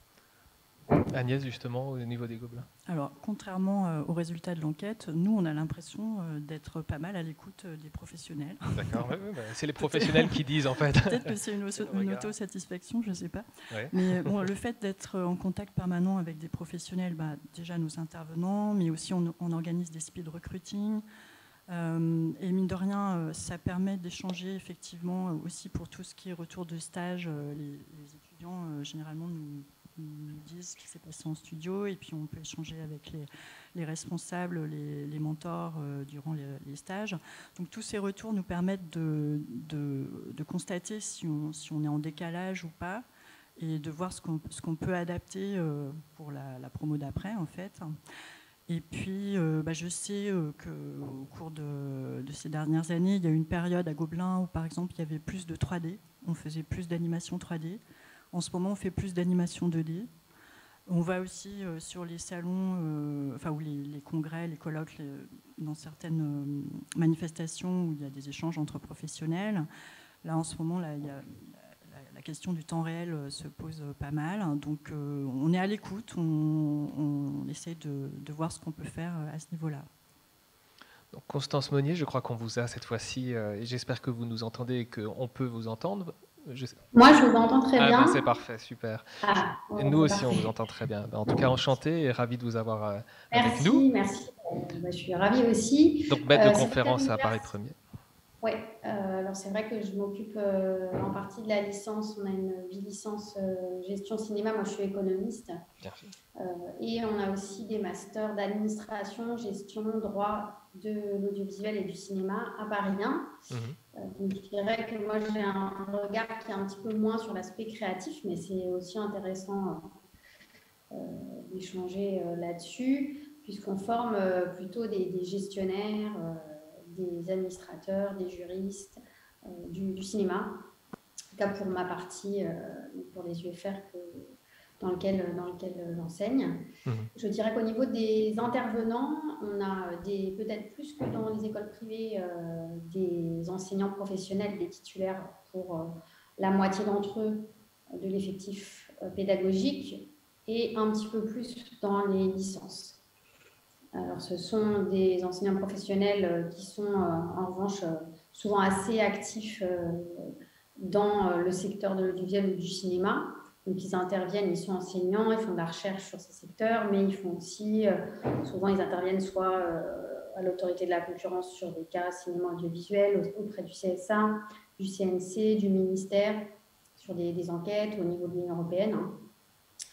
Agnès, justement, au niveau des gobelins Alors, contrairement euh, aux résultats de l'enquête, nous, on a l'impression euh, d'être pas mal à l'écoute euh, des professionnels. D'accord, bah, c'est les professionnels qui disent, en fait. Peut-être que c'est une, auto-satisfaction, je ne sais pas. Mais bon, le fait d'être en contact permanent avec des professionnels, bah, déjà nos intervenants, mais aussi on, organise des speed recruiting. et mine de rien, ça permet d'échanger effectivement aussi pour tout ce qui est retour de stage. les, les étudiants, généralement, nous nous disent ce qui s'est passé en studio et puis on peut échanger avec les, responsables, les, mentors euh, durant les, stages. Donc tous ces retours nous permettent de, constater si on, si on, est en décalage ou pas et de voir ce qu'on peut adapter euh, pour la, promo d'après en fait. Et puis, euh, bah, je sais qu'au cours de, de, ces dernières années, il y a eu une période à Gobelin où, par exemple, il y avait plus de 3D. On faisait plus d'animation 3D. En ce moment, on fait plus d'animation 2D. On va aussi euh, sur les salons, euh, enfin, ou les, congrès, les colloques, dans certaines euh, manifestations où il y a des échanges entre professionnels. Là, en ce moment, la, question du temps réel se pose pas mal. Donc, on est à l'écoute, on, essaie de, voir ce qu'on peut faire à ce niveau-là. Constance Monnier, je crois qu'on vous a cette fois-ci, et j'espère que vous nous entendez et qu'on peut vous entendre. Moi, je vous entends très ah, bien. Ben, c'est parfait, super. Ah, nous aussi, on vous entend très bien. Ben, en tout cas, enchanté et ravi de vous avoir euh, avec nous. Merci, merci. je suis ravie aussi. Donc, maître de euh, conférence à Paris Premier. Oui, euh, alors c'est vrai que je m'occupe en partie de la licence. On a une licence gestion cinéma. Moi, je suis économiste. et on a aussi des masters d'administration, gestion, droit de l'audiovisuel et du cinéma à Paris 1. Mhm. Euh, donc, je dirais que moi, j'ai un regard qui est un petit peu moins sur l'aspect créatif, mais c'est aussi intéressant euh, d'échanger euh, là-dessus, puisqu'on forme plutôt des, gestionnaires, des administrateurs, des juristes du, cinéma. En tout cas, pour ma partie, pour les UFR que, dans lequel, dans lequel j'enseigne. Mhm. Je dirais qu'au niveau des intervenants, on a des, peut-être plus que dans les écoles privées euh, des enseignants professionnels, des titulaires pour euh, la moitié d'entre eux de l'effectif euh, pédagogique et un petit peu plus dans les licences. Alors, ce sont des enseignants professionnels qui sont en revanche souvent assez actifs dans le secteur de l'audiovisuel ou du cinéma. Donc, ils interviennent, ils sont enseignants, ils font de la recherche sur ces secteurs, mais ils font aussi, souvent, ils interviennent soit à l'autorité de la concurrence sur des cas cinéma audiovisuel auprès du CSA, du CNC, du ministère, sur des, enquêtes au niveau de l'Union européenne, hein.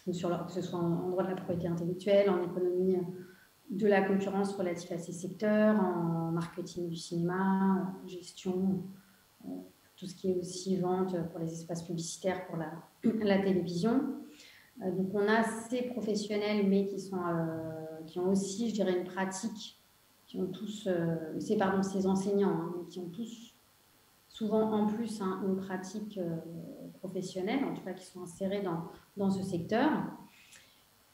que ce soit en, droit de la propriété intellectuelle, en économie de la concurrence relative à ces secteurs, en marketing du cinéma, gestion, euh, tout ce qui est aussi vente pour les espaces publicitaires pour la, télévision. Euh, donc on a ces professionnels, mais qui, sont, euh, qui ont aussi, je dirais, une pratique qui ont tous, euh, c'est pardon, ces enseignants, hein, qui ont tous souvent en plus hein, une pratique professionnelle, en tout cas qui sont insérés dans, dans ce secteur.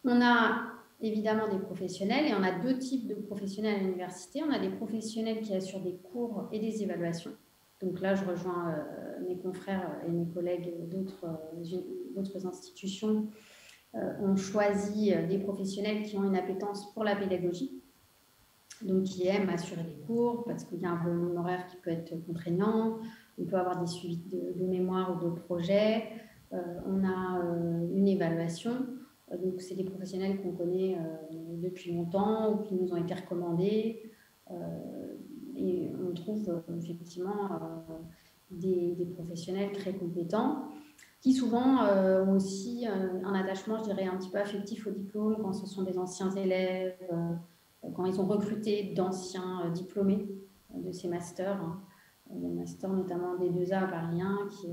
On a évidemment des professionnels et on a deux types de professionnels à l'université. On a des professionnels qui assurent des cours et des évaluations. Donc là, je rejoins euh, mes confrères et mes collègues d'autres d'autres institutions. ont choisi des professionnels qui ont une appétence pour la pédagogie. Donc qui aiment assurer des cours parce qu'il y a un volume horaire qui peut être contraignant, on peut avoir des suivis de, mémoire ou de projets, euh, on a euh, une évaluation, euh, donc c'est des professionnels qu'on connaît depuis longtemps ou qui nous ont été recommandés, et on trouve effectivement des, des, professionnels très compétents qui souvent ont aussi un attachement, je dirais, un petit peu affectif au diplôme quand ce sont des anciens élèves quand ils ont recruté d'anciens euh, diplômés euh, de ces masters, hein. le master notamment des deux A à Paris 1, qui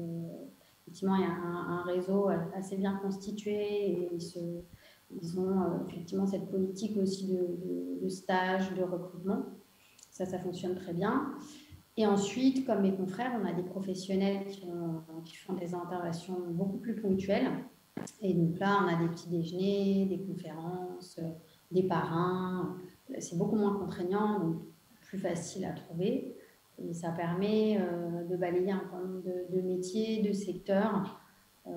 effectivement il y a un, réseau assez bien constitué et ils, ont euh, effectivement cette politique aussi de, stage, de recrutement. Ça, ça fonctionne très bien. Et ensuite, comme mes confrères, on a des professionnels qui, font des interventions beaucoup plus ponctuelles. Et donc là, on a des petits déjeuners, des conférences, des parrains, c'est beaucoup moins contraignant, donc plus facile à trouver. Et ça permet euh, de balayer un certain nombre de, métiers, de secteurs. Euh,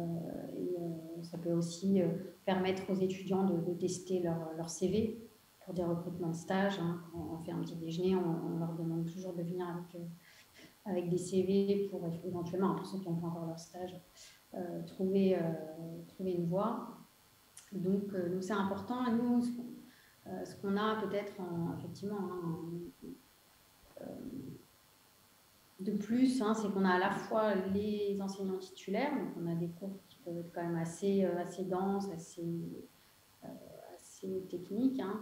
et euh, ça peut aussi permettre aux étudiants de, tester leur, leur, CV pour des recrutements de stage. Hein. On fait un petit déjeuner, on, leur demande toujours de venir avec, avec des CV pour éventuellement, pour ceux qui n'ont pas encore leur stage, trouver, trouver une voie. Donc, c'est important. Nous, euh, ce qu'on a peut-être effectivement euh, de plus, hein, c'est qu'on a à la fois les enseignants titulaires, donc on a des cours qui peuvent être quand même assez, euh, assez denses, assez, assez techniques. Hein.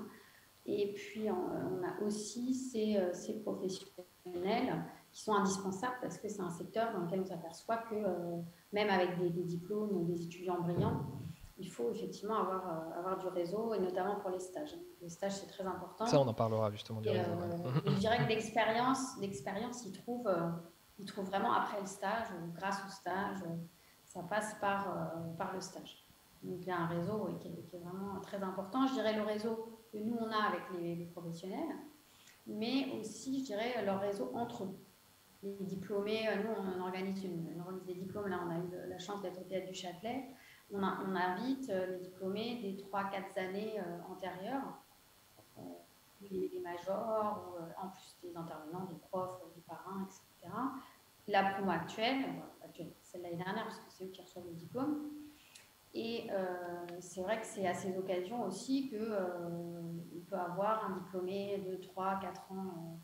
Et puis, on, a aussi ces, ces, professionnels qui sont indispensables parce que c'est un secteur dans lequel on s'aperçoit que même avec des, des, diplômes ou des étudiants brillants, il faut effectivement avoir, euh, avoir du réseau, et notamment pour les stages. Les stages, c'est très important. Ça, on en parlera justement du réseau. Euh, je dirais que l'expérience, l'expérience, il trouve, euh, il trouve vraiment après le stage, ou grâce au stage, ça passe par, par le stage. Donc il y a un réseau qui, est, vraiment très important. Je dirais le réseau que nous, on a avec les, professionnels, mais aussi, je dirais, leur réseau entre eux. Les diplômés, nous, on organise une, remise des diplômes. Là, on a eu la chance d'être au Théâtre du Châtelet on, invite euh, les diplômés des 3-4 années euh, antérieures, euh, les, majors, en plus des intervenants, des profs, des parrains, etc. La promo actuelle, celle de l'année dernière, parce que c'est eux qui reçoivent le diplôme. Et c'est vrai que c'est à ces occasions aussi qu'il peut avoir un diplômé de 3-4 ans,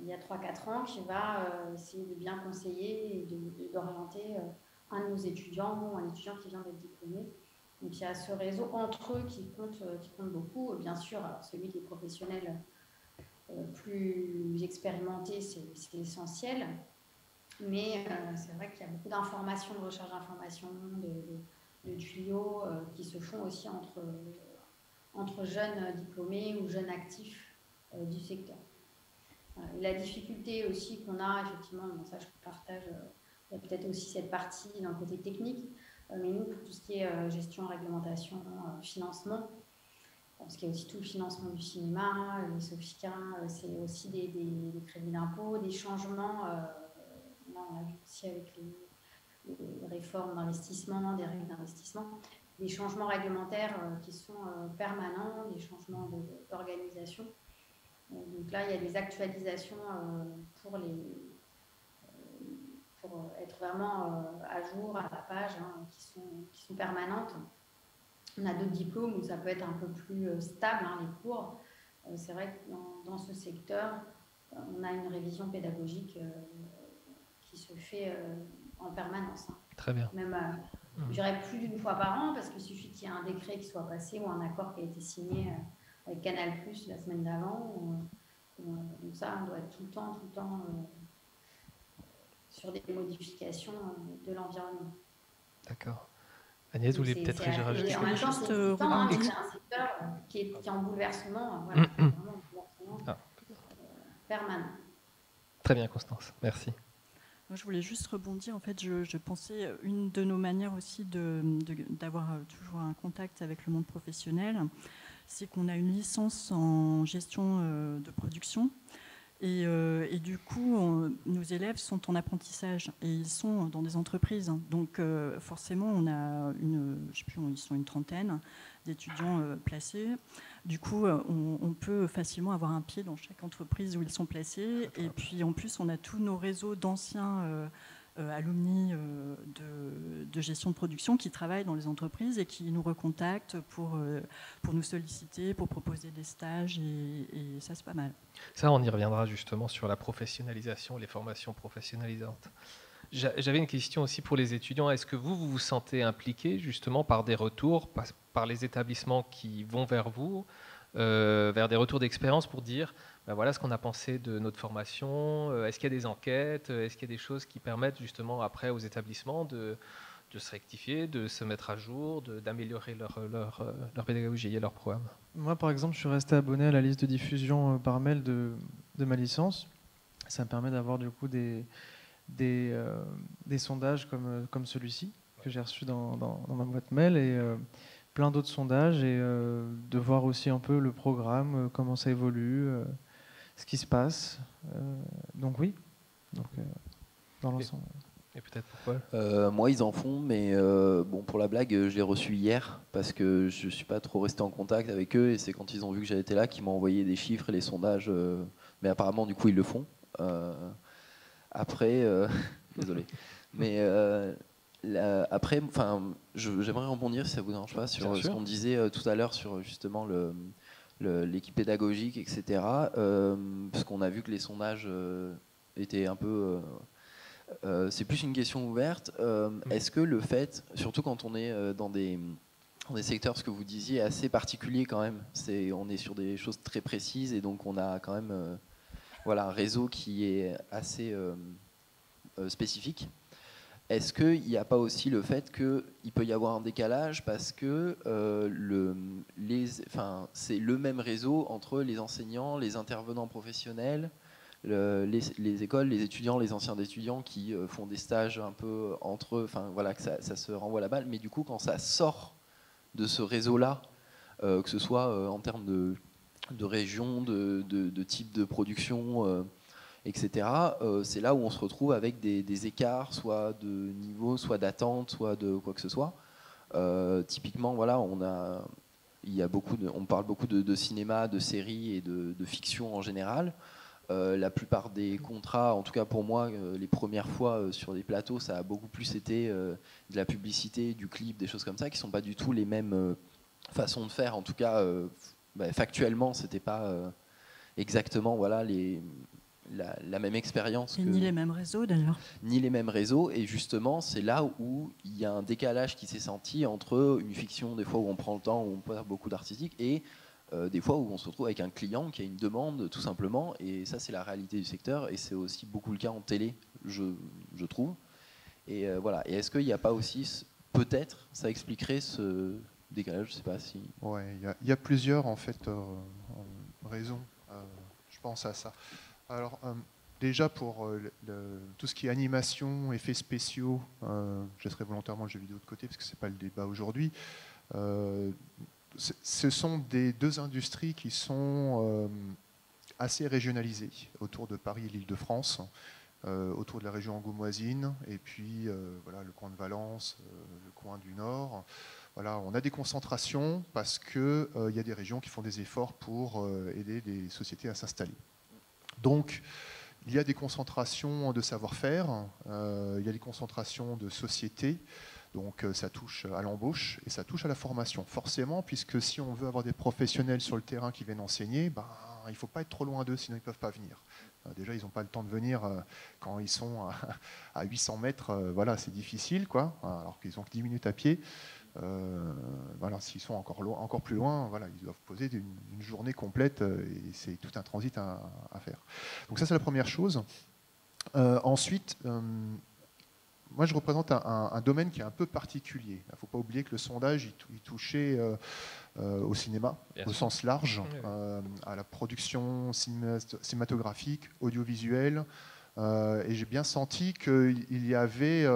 il y a 3-4 ans, qui va essayer de bien conseiller et d'orienter un de nos étudiants ou un étudiant qui vient d'être diplômé. Donc il y a ce réseau entre eux qui compte, euh, qui compte beaucoup. Bien sûr, celui des professionnels euh, plus expérimentés, c'est essentiel. Mais euh, c'est vrai qu'il y a beaucoup d'informations, de recherche d'informations, de, tuyaux qui se font aussi entre, entre jeunes diplômés ou jeunes actifs du secteur. la difficulté aussi qu'on a, effectivement, ça je partage il y a peut-être aussi cette partie d'un côté technique, euh, mais nous, pour tout ce qui est euh, gestion, réglementation, euh, financement, parce qu'il y a aussi tout le financement du cinéma, les Sofica, c'est aussi des, des, crédits d'impôt, des changements. là, on a vu aussi avec les, réformes d'investissement, des règles d'investissement, des changements réglementaires qui sont permanents, des changements d'organisation. donc là, il y a des actualisations pour les pour être vraiment à jour à la page, hein, qui, sont, qui sont permanentes. On a d'autres diplômes où ça peut être un peu plus stable, hein, les cours. C'est vrai que dans, ce secteur, on a une révision pédagogique qui se fait en permanence. Hein. Très bien. Même, euh, mmh. je dirais plus d'une fois par an, parce qu'il suffit qu'il y ait un décret qui soit passé ou un accord qui a été signé euh, avec Canal Plus la semaine d'avant. Euh, donc ça, on doit être tout le temps, tout le temps sur des modifications de l'environnement. D'accord. Agnès, vous voulez peut-être réagir En même temps, c'est hein, un secteur qui est, qui est en bouleversement, voilà, mmh, mmh. vraiment bouleversement ah. permanent. Très bien, Constance. Merci je voulais juste rebondir. En fait, je, pensais euh, une de nos manières aussi d'avoir euh, toujours un contact avec le monde professionnel, c'est qu'on a une licence en gestion euh, de production. Et, du coup, nos élèves sont en apprentissage et ils sont dans des entreprises. Donc, forcément, on a une, je sais plus, ils sont une trentaine d'étudiants placés. Du coup, euh, on, peut facilement avoir un pied dans chaque entreprise où ils sont placés. Et puis, en plus, on a tous nos réseaux d'anciens euh, euh, alumni de, gestion de production qui travaillent dans les entreprises et qui nous recontactent pour, pour nous solliciter, pour proposer des stages. Et, ça, c'est pas mal. Ça, on y reviendra justement sur la professionnalisation, les formations professionnalisantes. J'avais une question aussi pour les étudiants. Est-ce que vous, vous vous sentez impliqué justement par des retours, par les établissements qui vont vers vous, euh, vers des retours d'expérience pour dire ben voilà ce qu'on a pensé de notre formation, euh, est-ce qu'il y a des enquêtes, euh, est-ce qu'il y a des choses qui permettent justement après aux établissements de, se rectifier, de se mettre à jour, d'améliorer leur, leur, pédagogie et leur programme? Moi par exemple je suis resté abonné à la liste de diffusion par mail de, ma licence. Ça me permet d'avoir du coup des, sondages comme, celui-ci que j'ai reçu dans, ma boîte mail et plein d'autres sondages et euh, de voir aussi un peu le programme, euh, comment ça évolue, euh, ce qui se passe. donc oui, donc, dans l'ensemble. Et peut-être pourquoi Moi, ils en font, mais bon, pour la blague, je l'ai reçu hier parce que je ne suis pas trop resté en contact avec eux et c'est quand ils ont vu que j'avais été là qu'ils m'ont envoyé des chiffres et les sondages. mais apparemment, du coup, ils le font. après, désolé. Mais après, enfin, j'aimerais rebondir si ça vous dérange pas sur ce qu'on disait euh, tout à l'heure sur justement l'équipe pédagogique, etc. Euh, parce qu'on a vu que les sondages euh, étaient un peu. c'est plus une question ouverte. Mm. Est-ce que le fait, surtout quand on est dans des, des secteurs, ce que vous disiez, assez particulier quand même, c'est on est sur des choses très précises et donc on a quand même voilà, un réseau qui est assez spécifique. Est-ce qu'il n'y a pas aussi le fait qu'il peut y avoir un décalage parce que euh, le, c'est le même réseau entre les enseignants, les intervenants professionnels, les, écoles, les étudiants, les anciens étudiants qui euh, font des stages un peu entre eux, enfin voilà, que ça, se renvoie la balle. Mais du coup, quand ça sort de ce réseau-là, euh, que ce soit en termes de, de région, de, de, type de production, etc. Euh, c'est là où on se retrouve avec des, écarts, soit de niveau, soit d'attente, soit de quoi que ce soit. Euh, typiquement, voilà, on a, il y a beaucoup, on parle beaucoup de, cinéma, de séries et de, fiction en général. Euh, la plupart des contrats, en tout cas pour moi, les premières fois sur des plateaux, ça a beaucoup plus été de la publicité, du clip, des choses comme ça, qui sont pas du tout les mêmes façons de faire. En tout cas, bah, factuellement, c'était pas exactement voilà les, la, même expérience. Ni les mêmes réseaux d'ailleurs. Ni les mêmes réseaux. Et justement, c'est là où il y a un décalage qui s'est senti entre une fiction, des fois où on prend le temps, où on peut faire beaucoup d'artistique, et euh, des fois où on se retrouve avec un client qui a une demande tout simplement. Et ça, c'est la réalité du secteur. Et c'est aussi beaucoup le cas en télé, je, je trouve. Et euh, voilà. Et est-ce qu'il n'y a pas aussi, peut-être, ça expliquerait ce décalage? Je sais pas si. Ouais, il y, a plusieurs en fait euh, raisons. je pense à ça. Alors, euh, déjà pour euh, tout ce qui est animation, effets spéciaux, euh, je laisserai volontairement le jeu vidéo de côté parce que ce n'est pas le débat aujourd'hui. ce sont des deux industries qui sont assez régionalisées autour de Paris et l'Île-de-France. autour de la région angoumoisine, et puis voilà, le coin de Valence, le coin du Nord. Voilà, on a des concentrations parce qu'il il y a des régions qui font des efforts pour aider des sociétés à s'installer. Donc, il y a des concentrations de savoir-faire, euh, il y a des concentrations de sociétés, donc euh, ça touche à l'embauche et ça touche à la formation. Forcément, puisque si on veut avoir des professionnels sur le terrain qui viennent enseigner, ben, il ne faut pas être trop loin d'eux, sinon ils ne peuvent pas venir. Euh, déjà, ils n'ont pas le temps de venir quand ils sont à 800 mètres, voilà, c'est difficile, quoi, alors qu'ils ont que 10 minutes à pied. Euh, voilà, s'ils sont encore, encore plus loin, voilà, ils doivent poser une, journée complète euh, et c'est tout un transit à, faire. Donc ça, c'est la première chose. Euh, ensuite, moi, je représente un, domaine qui est un peu particulier. Il ne faut pas oublier que le sondage, il, touchait au cinéma, au sens large, à la production cinématographique, audiovisuelle. et j'ai bien senti qu'il y avait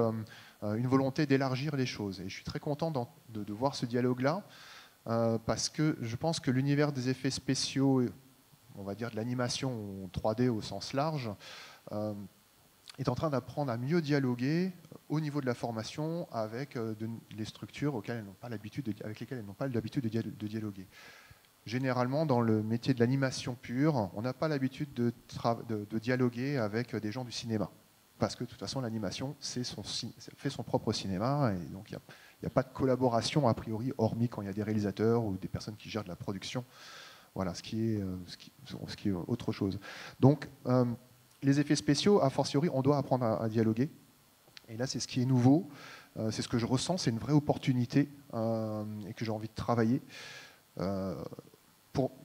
une volonté d'élargir les choses. Et je suis très content de, voir ce dialogue-là, euh, parce que je pense que l'univers des effets spéciaux, on va dire de l'animation 3D au sens large, euh, est en train d'apprendre à mieux dialoguer au niveau de la formation avec les structures auxquelles elles pas avec lesquelles elles n'ont pas l'habitude de, dialoguer. Généralement, dans le métier de l'animation pure, on n'a pas l'habitude de, dialoguer avec des gens du cinéma parce que de toute façon l'animation fait son propre cinéma et donc il n'y a, pas de collaboration a priori hormis quand il y a des réalisateurs ou des personnes qui gèrent de la production. Voilà ce qui est, euh, autre chose. Donc euh, les effets spéciaux a fortiori on doit apprendre à, dialoguer. Et là c'est ce qui est nouveau. Euh, c'est ce que je ressens c'est une vraie opportunité et que j'ai envie de travailler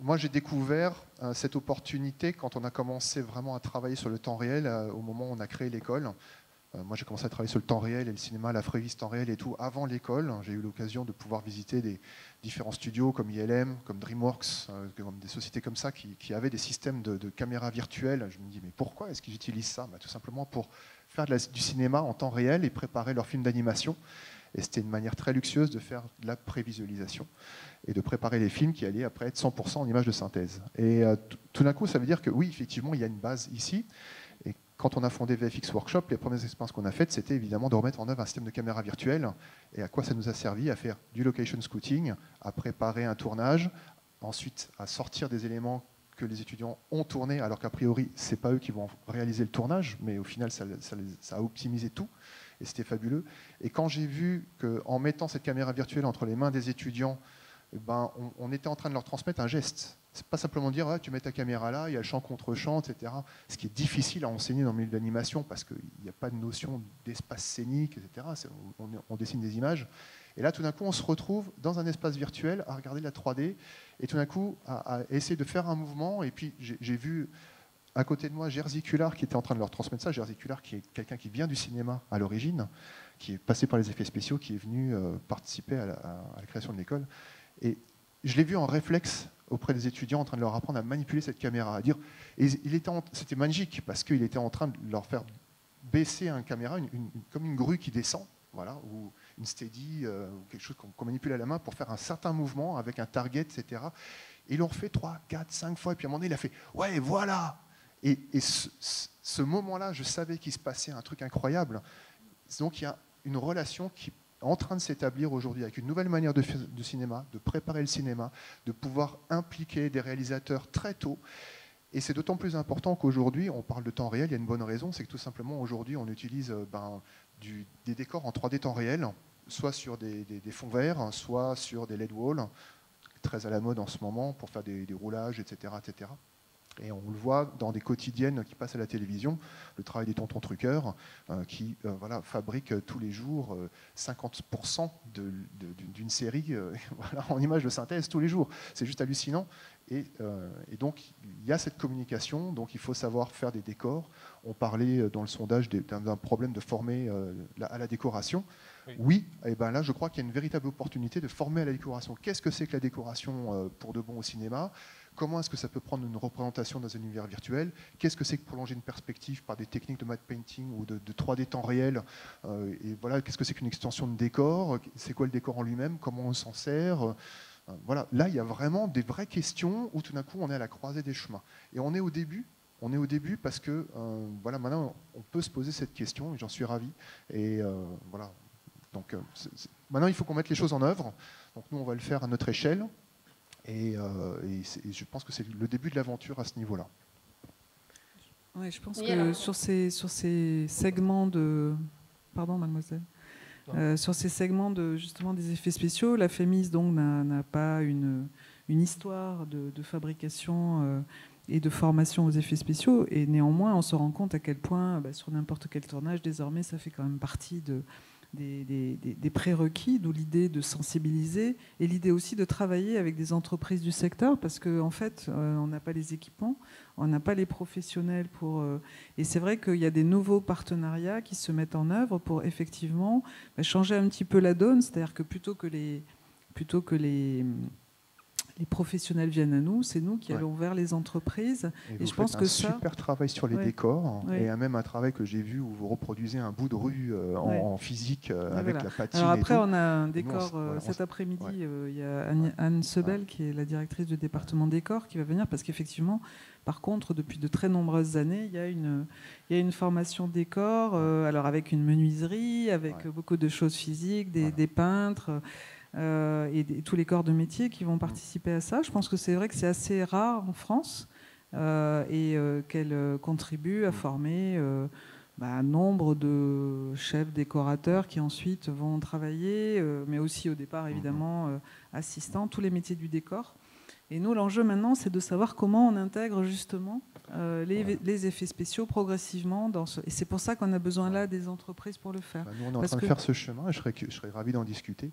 moi, j'ai découvert euh, cette opportunité quand on a commencé vraiment à travailler sur le temps réel, euh, au moment où on a créé l'école. Euh, moi, j'ai commencé à travailler sur le temps réel et le cinéma, la frévise temps réel et tout avant l'école. J'ai eu l'occasion de pouvoir visiter des différents studios comme ILM, comme DreamWorks, comme des sociétés comme ça qui, avaient des systèmes de, caméras virtuelles. Je me dis, mais pourquoi est-ce qu'ils utilisent ça? Bah, Tout simplement pour faire du cinéma en temps réel et préparer leurs films d'animation. Et c'était une manière très luxueuse de faire de la prévisualisation et de préparer les films qui allaient après être 100% en images de synthèse. Et euh, tout d'un coup, ça veut dire que oui, effectivement, il y a une base ici. Et quand on a fondé VFX Workshop, les premières expériences qu'on a faites, c'était évidemment de remettre en œuvre un système de caméra virtuelle. Et à quoi ça nous a servi À faire du location scouting, à préparer un tournage, ensuite à sortir des éléments que les étudiants ont tournés, alors qu'a priori, ce n'est pas eux qui vont réaliser le tournage, mais au final, ça a optimisé tout et c'était fabuleux. Et quand j'ai vu qu'en mettant cette caméra virtuelle entre les mains des étudiants, eh ben, on, était en train de leur transmettre un geste. C'est pas simplement dire tu mets ta caméra là, il y a le champ contre champ, etc. Ce qui est difficile à enseigner dans le milieu de l'animation parce qu'il n'y a pas de notion d'espace scénique, etc. On, dessine des images. Et là, tout d'un coup, on se retrouve dans un espace virtuel à regarder la 3D et tout d'un coup à, essayer de faire un mouvement. Et puis j'ai vu à côté de moi Jerzy Cullard qui était en train de leur transmettre ça. Jerzy Cullard qui est quelqu'un qui vient du cinéma à l'origine, qui est passé par les effets spéciaux, qui est venu euh, participer à la création de l'école. Et je l'ai vu en réflexe auprès des étudiants en train de leur apprendre à manipuler cette caméra, à dire. Et il était, c'était magique parce qu'il était en train de leur faire baisser une caméra, comme une grue qui descend, voilà, ou une steady, euh, ou quelque chose qu'on, manipule à la main pour faire un certain mouvement avec un target, etc. Et ils l'ont fait 3, 4, 5 fois, et puis à un moment donné, il a fait Ouais, voilà Et, ce moment-là, je savais qu'il se passait un truc incroyable. Donc il y a une relation qui en train de s'établir aujourd'hui avec une nouvelle manière de, cinéma, de préparer le cinéma, de pouvoir impliquer des réalisateurs très tôt. Et c'est d'autant plus important qu'aujourd'hui, on parle de temps réel, il y a une bonne raison, c'est que tout simplement aujourd'hui, on utilise euh, ben, des décors en 3D temps réel, soit sur des, fonds verts, soit sur des LED walls, très à la mode en ce moment pour faire des, des roulages, etc., etc. Et on le voit dans des quotidiennes qui passent à la télévision, le travail des tontons truqueurs, euh, qui euh, voilà, fabriquent tous les jours 50% euh, d'une série voilà, en images de synthèse tous les jours. C'est juste hallucinant. Et, donc, il y a cette communication, donc il faut savoir faire des décors. On parlait dans le sondage d'un problème de former à la décoration. Oui, et eh ben là, je crois qu'il y a une véritable opportunité de former à la décoration. Qu'est-ce que c'est que la décoration pour de bon au cinéma? Comment est-ce que ça peut prendre une représentation dans un univers virtuel? Qu'est-ce que c'est que prolonger une perspective par des techniques de matte painting ou de, 3D temps réel euh, Et voilà, qu'est-ce que c'est qu'une extension de décor? C'est quoi le décor en lui-même? Comment on s'en sert? Euh, voilà, là, il y a vraiment des vraies questions où tout d'un coup, on est à la croisée des chemins. Et on est au début on est au début parce que voilà, maintenant on peut se poser cette question et j'en suis ravi. Et voilà. Donc maintenant il faut qu'on mette les choses en œuvre. Donc nous on va le faire à notre échelle et, je pense que c'est le début de l'aventure à ce niveau-là. Oui, je pense que sur ces, sur ces segments de. Pardon, mademoiselle. Euh, sur ces segments de, justement des effets spéciaux, la FEMIS donc n'a pas une, une histoire de, fabrication euh, et de formation aux effets spéciaux, et néanmoins on se rend compte à quel point bah, sur n'importe quel tournage désormais ça fait quand même partie de, des, prérequis, d'où l'idée de sensibiliser et l'idée aussi de travailler avec des entreprises du secteur parce qu'en en fait, euh, on n'a pas les équipements, on n'a pas les professionnels pour. Euh, et c'est vrai qu'il y a des nouveaux partenariats qui se mettent en œuvre pour effectivement bah, changer un petit peu la donne, c'est-à-dire que plutôt que les plutôt que les les professionnels viennent à nous, c'est nous qui allons vers les entreprises. Et, je pense un que ça. super travail sur les décors et même un travail que j'ai vu où vous reproduisez un bout de rue euh, en, physique euh, avec la patine. Alors après, on a un décor euh, cet après-midi. Il y a Anne, Sebel qui est la directrice du département décor qui va venir parce qu'effectivement, par contre, depuis de très nombreuses années, il y a une, il y a une formation décor, alors avec une menuiserie, avec beaucoup de choses physiques, des, des peintres. Euh, et, tous les corps de métier qui vont participer à ça. Je pense que c'est vrai que c'est assez rare en France euh, et euh, qu'elle contribue à former bah, un nombre de chefs décorateurs qui ensuite vont travailler, mais aussi au départ évidemment assistants, tous les métiers du décor. Et nous, l'enjeu maintenant, c'est de savoir comment on intègre justement euh, les, effets spéciaux progressivement. Dans ce... Et c'est pour ça qu'on a besoin là des entreprises pour le faire. Bah, nous, on est en train de faire ce chemin et je serais, je serais ravi d'en discuter.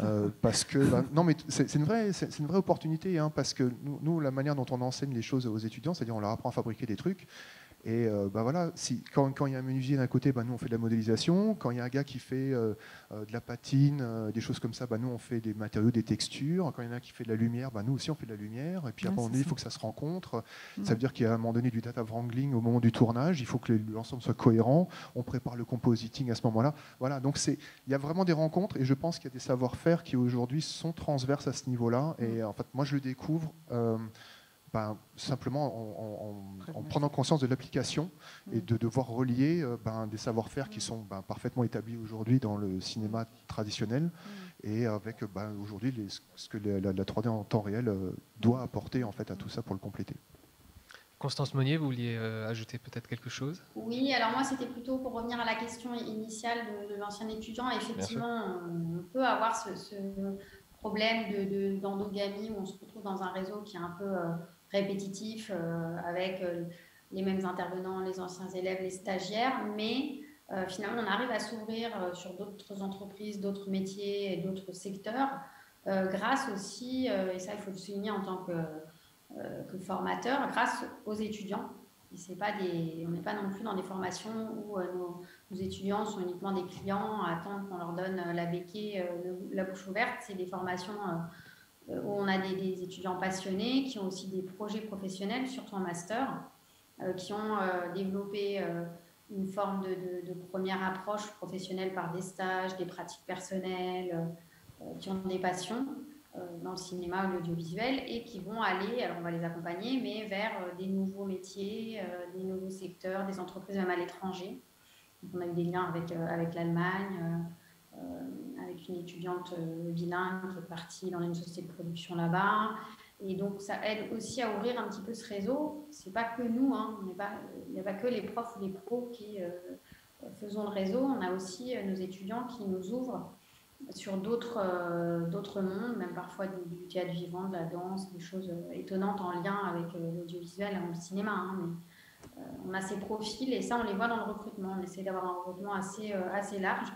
Euh, parce que, bah, non, mais c'est, une, vraie, c'est, une vraie opportunité, hein, parce que nous, nous, la manière dont on enseigne les choses aux étudiants, c'est-à-dire on leur apprend à fabriquer des trucs, et euh, bah voilà, si, quand, il y a un menuisier d'un côté, bah nous on fait de la modélisation. Quand il y a un gars qui fait euh, euh, de la patine, des choses comme ça, bah nous on fait des matériaux, des textures. Quand il y en a un qui fait de la lumière, bah nous aussi on fait de la lumière. Et puis à un moment donné, il faut que ça se rencontre. Ça veut dire qu'il y a à un moment donné du data wrangling au moment du tournage. Il faut que l'ensemble soit cohérent. On prépare le compositing à ce moment-là. Voilà, donc il y a vraiment des rencontres et je pense qu'il y a des savoir-faire qui aujourd'hui sont transverses à ce niveau-là. Et en fait, moi je le découvre. Ben, simplement en, prenant conscience de l'application et de devoir relier euh, ben, des savoir-faire qui sont ben, parfaitement établis aujourd'hui dans le cinéma traditionnel et avec aujourd'hui ce que la, 3D en temps réel euh, doit apporter en fait à tout ça pour le compléter. Constance Monnier, vous vouliez euh, ajouter peut-être quelque chose? Oui, alors moi c'était plutôt pour revenir à la question initiale de, l'ancien étudiant. Effectivement, on peut avoir ce, problème d'endogamie où on se retrouve dans un réseau qui est un peu répétitif euh, avec euh, les mêmes intervenants, les anciens élèves, les stagiaires, mais euh, finalement on arrive à s'ouvrir sur d'autres entreprises, d'autres métiers et d'autres secteurs grâce aussi, et ça il faut le souligner en tant que, formateur, grâce aux étudiants. on n'est pas non plus dans des formations où nos, étudiants sont uniquement des clients à attendre qu'on leur donne la béquille, la bouche ouverte. C'est des formations où on a des, étudiants passionnés qui ont aussi des projets professionnels, surtout en master, euh, qui ont euh, développé une forme de, première approche professionnelle par des stages, des pratiques personnelles, qui ont des passions dans le cinéma ou l'audiovisuel et qui vont aller, alors on va les accompagner, mais vers des nouveaux métiers, des nouveaux secteurs, des entreprises même à l'étranger. On a eu des liens avec, avec l'Allemagne euh, avec une étudiante euh, bilingue qui est partie dans une société de production là-bas. Et donc, ça aide aussi à ouvrir un petit peu ce réseau. C'est pas que nous, hein, il n'y a pas que les profs ou les pros qui euh, faisons le réseau. On a aussi nos étudiants qui nous ouvrent sur d'autres mondes, même parfois du, théâtre vivant, de la danse, des choses étonnantes en lien avec l'audiovisuel et le cinéma. Hein, on a ces profils et ça, on les voit dans le recrutement. On essaie d'avoir un recrutement assez, assez large.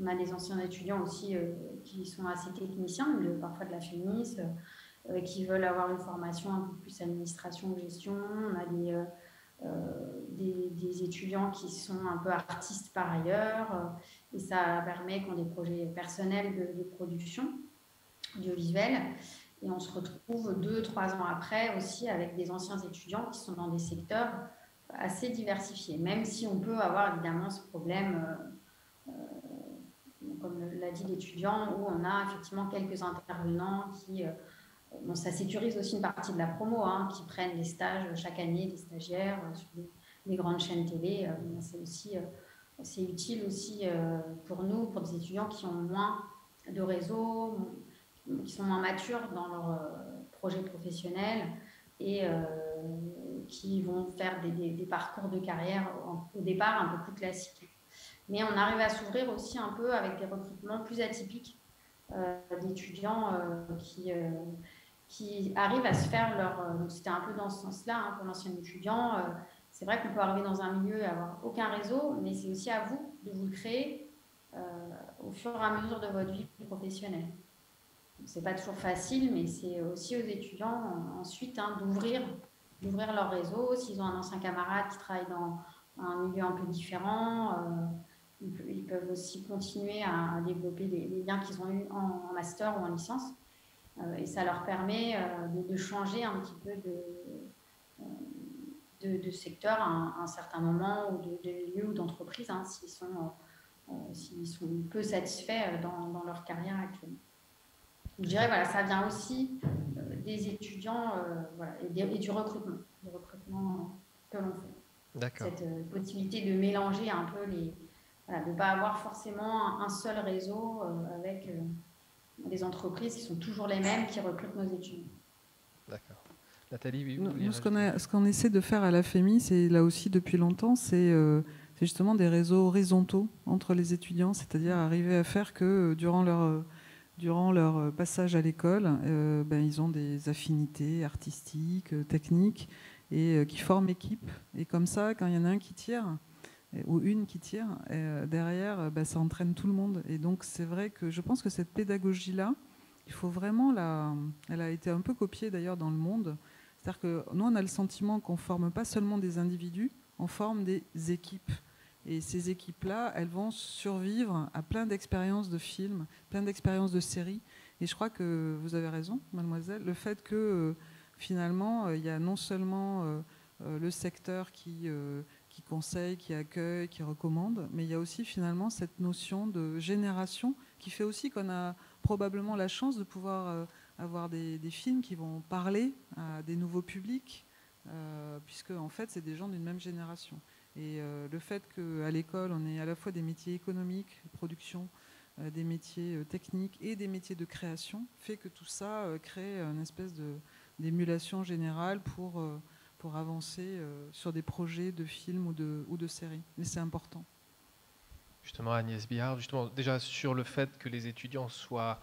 On a des anciens étudiants aussi euh, qui sont assez techniciens, parfois de la FEMIS, euh, qui veulent avoir une formation un peu plus administration gestion. On a euh, des, des, étudiants qui sont un peu artistes par ailleurs, et ça permet qu'on ait des projets personnels de, de, production. Et on se retrouve deux, trois ans après aussi avec des anciens étudiants qui sont dans des secteurs assez diversifiés, même si on peut avoir évidemment ce problème comme l'a dit l'étudiant, où on a effectivement quelques intervenants qui euh, ça sécurise aussi une partie de la promo, hein, qui prennent des stages chaque année, des stagiaires sur des, grandes chaînes télé. c'est aussi c'est utile aussi pour nous, pour des étudiants qui ont moins de réseau, qui sont moins matures dans leur projet professionnel et qui vont faire des, parcours de carrière au départ un peu plus classiques. Mais on arrive à s'ouvrir aussi un peu avec des recrutements plus atypiques euh, d'étudiants euh, qui, euh, qui arrivent à se faire leur... C'était un peu dans ce sens-là hein, pour l'ancien étudiant. c'est vrai qu'on peut arriver dans un milieu et avoir aucun réseau, mais c'est aussi à vous de vous le créer au fur et à mesure de votre vie professionnelle. C'est pas toujours facile, mais c'est aussi aux étudiants ensuite hein, d'ouvrir d'ouvrir leur réseau. S'ils ont un ancien camarade qui travaille dans un milieu un peu différent, ils, peuvent aussi continuer à, développer les, liens qu'ils ont eus en, master ou en licence. Euh, et ça leur permet euh, de, changer un petit peu de, de, secteur à un, certain moment ou de, lieu ou d'entreprise hein, s'ils sont, s'ils sont peu satisfaits dans, dans leur carrière actuelle. Je dirais, voilà, ça vient aussi euh, des étudiants euh, voilà, et, du recrutement, du recrutement que l'on fait. Cette euh, possibilité de mélanger un peu les. De ne pas avoir forcément un, seul réseau avec des entreprises qui sont toujours les mêmes qui recrutent nos étudiants. D'accord. Nathalie, oui, nous, ce, qu'on essaie de faire à la FEMI, c'est là aussi depuis longtemps, c'est c'est justement des réseaux horizontaux entre les étudiants, c'est-à-dire arriver à faire que durant leur durant leur euh, passage à l'école, euh, ben, ils ont des affinités artistiques, euh, techniques, et qui forment équipe. Et comme ça, quand il y en a un qui tire, ou une qui tire, derrière, ben, ça entraîne tout le monde. Et donc c'est vrai que je pense que cette pédagogie-là, il faut vraiment la... Elle a été un peu copiée d'ailleurs dans le monde. C'est-à-dire que nous, on a le sentiment qu'on forme pas seulement des individus, on forme des équipes. Et ces équipes-là, elles vont survivre à plein d'expériences de films, plein d'expériences de séries. Et je crois que vous avez raison, mademoiselle, le fait que euh, finalement, euh, il y a non seulement euh, le secteur qui conseille, qui accueille, qui recommande, mais il y a aussi finalement cette notion de génération qui fait aussi qu'on a probablement la chance de pouvoir avoir des, films qui vont parler à des nouveaux publics, puisque en fait, c'est des gens d'une même génération. Et euh, le fait qu'à l'école, on ait à la fois des métiers économiques, production, euh, des métiers euh, techniques et des métiers de création, fait que tout ça crée une espèce d'émulation générale pour, pour avancer sur des projets de films ou de, ou de séries. Mais c'est important. Justement, Agnès Billard, justement, déjà sur le fait que les étudiants soient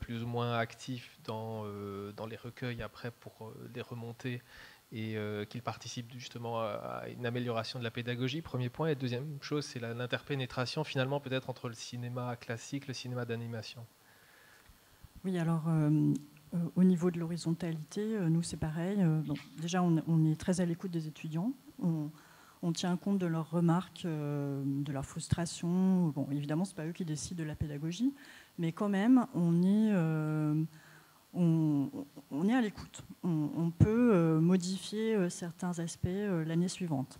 plus ou moins actifs dans, dans les recueils après pour les remonter et euh, qu'il participe justement à, une amélioration de la pédagogie, premier point. Et deuxième chose, c'est l'interpénétration finalement peut-être entre le cinéma classique, le cinéma d'animation. Oui, alors euh, euh, au niveau de l'horizontalité, nous c'est pareil. déjà, on, est très à l'écoute des étudiants. On, tient compte de leurs remarques, de leurs frustrations. Bon, évidemment, c'est pas eux qui décident de la pédagogie, mais quand même, on est est à l'écoute. On, peut euh, modifier euh, certains aspects euh, l'année suivante.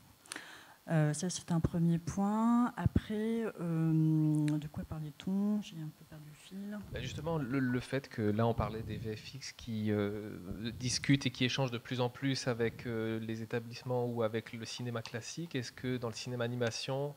Ça, c'est un premier point. Après, de quoi parlait-on? J'ai un peu perdu le fil. Bah, justement, le, fait que là, on parlait des VFX qui discutent et qui échangent de plus en plus avec les établissements ou avec le cinéma classique. Est-ce que dans le cinéma animation,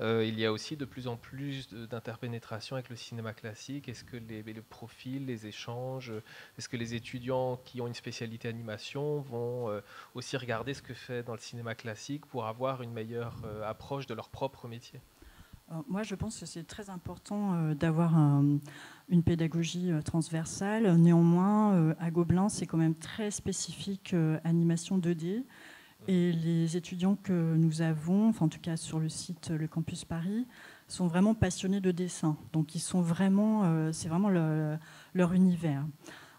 euh, il y a aussi de plus en plus d'interpénétration avec le cinéma classique. Est-ce que les, profils, les échanges, est-ce que les étudiants qui ont une spécialité animation vont euh, aussi regarder ce que fait dans le cinéma classique pour avoir une meilleure euh, approche de leur propre métier? Moi, je pense que c'est très important d'avoir une pédagogie transversale. Néanmoins, à Gobelin, c'est quand même très spécifique animation 2D. Et les étudiants que nous avons, en tout cas sur le site Le Campus Paris, sont vraiment passionnés de dessin. Donc ils sont vraiment, euh, c'est vraiment leur univers.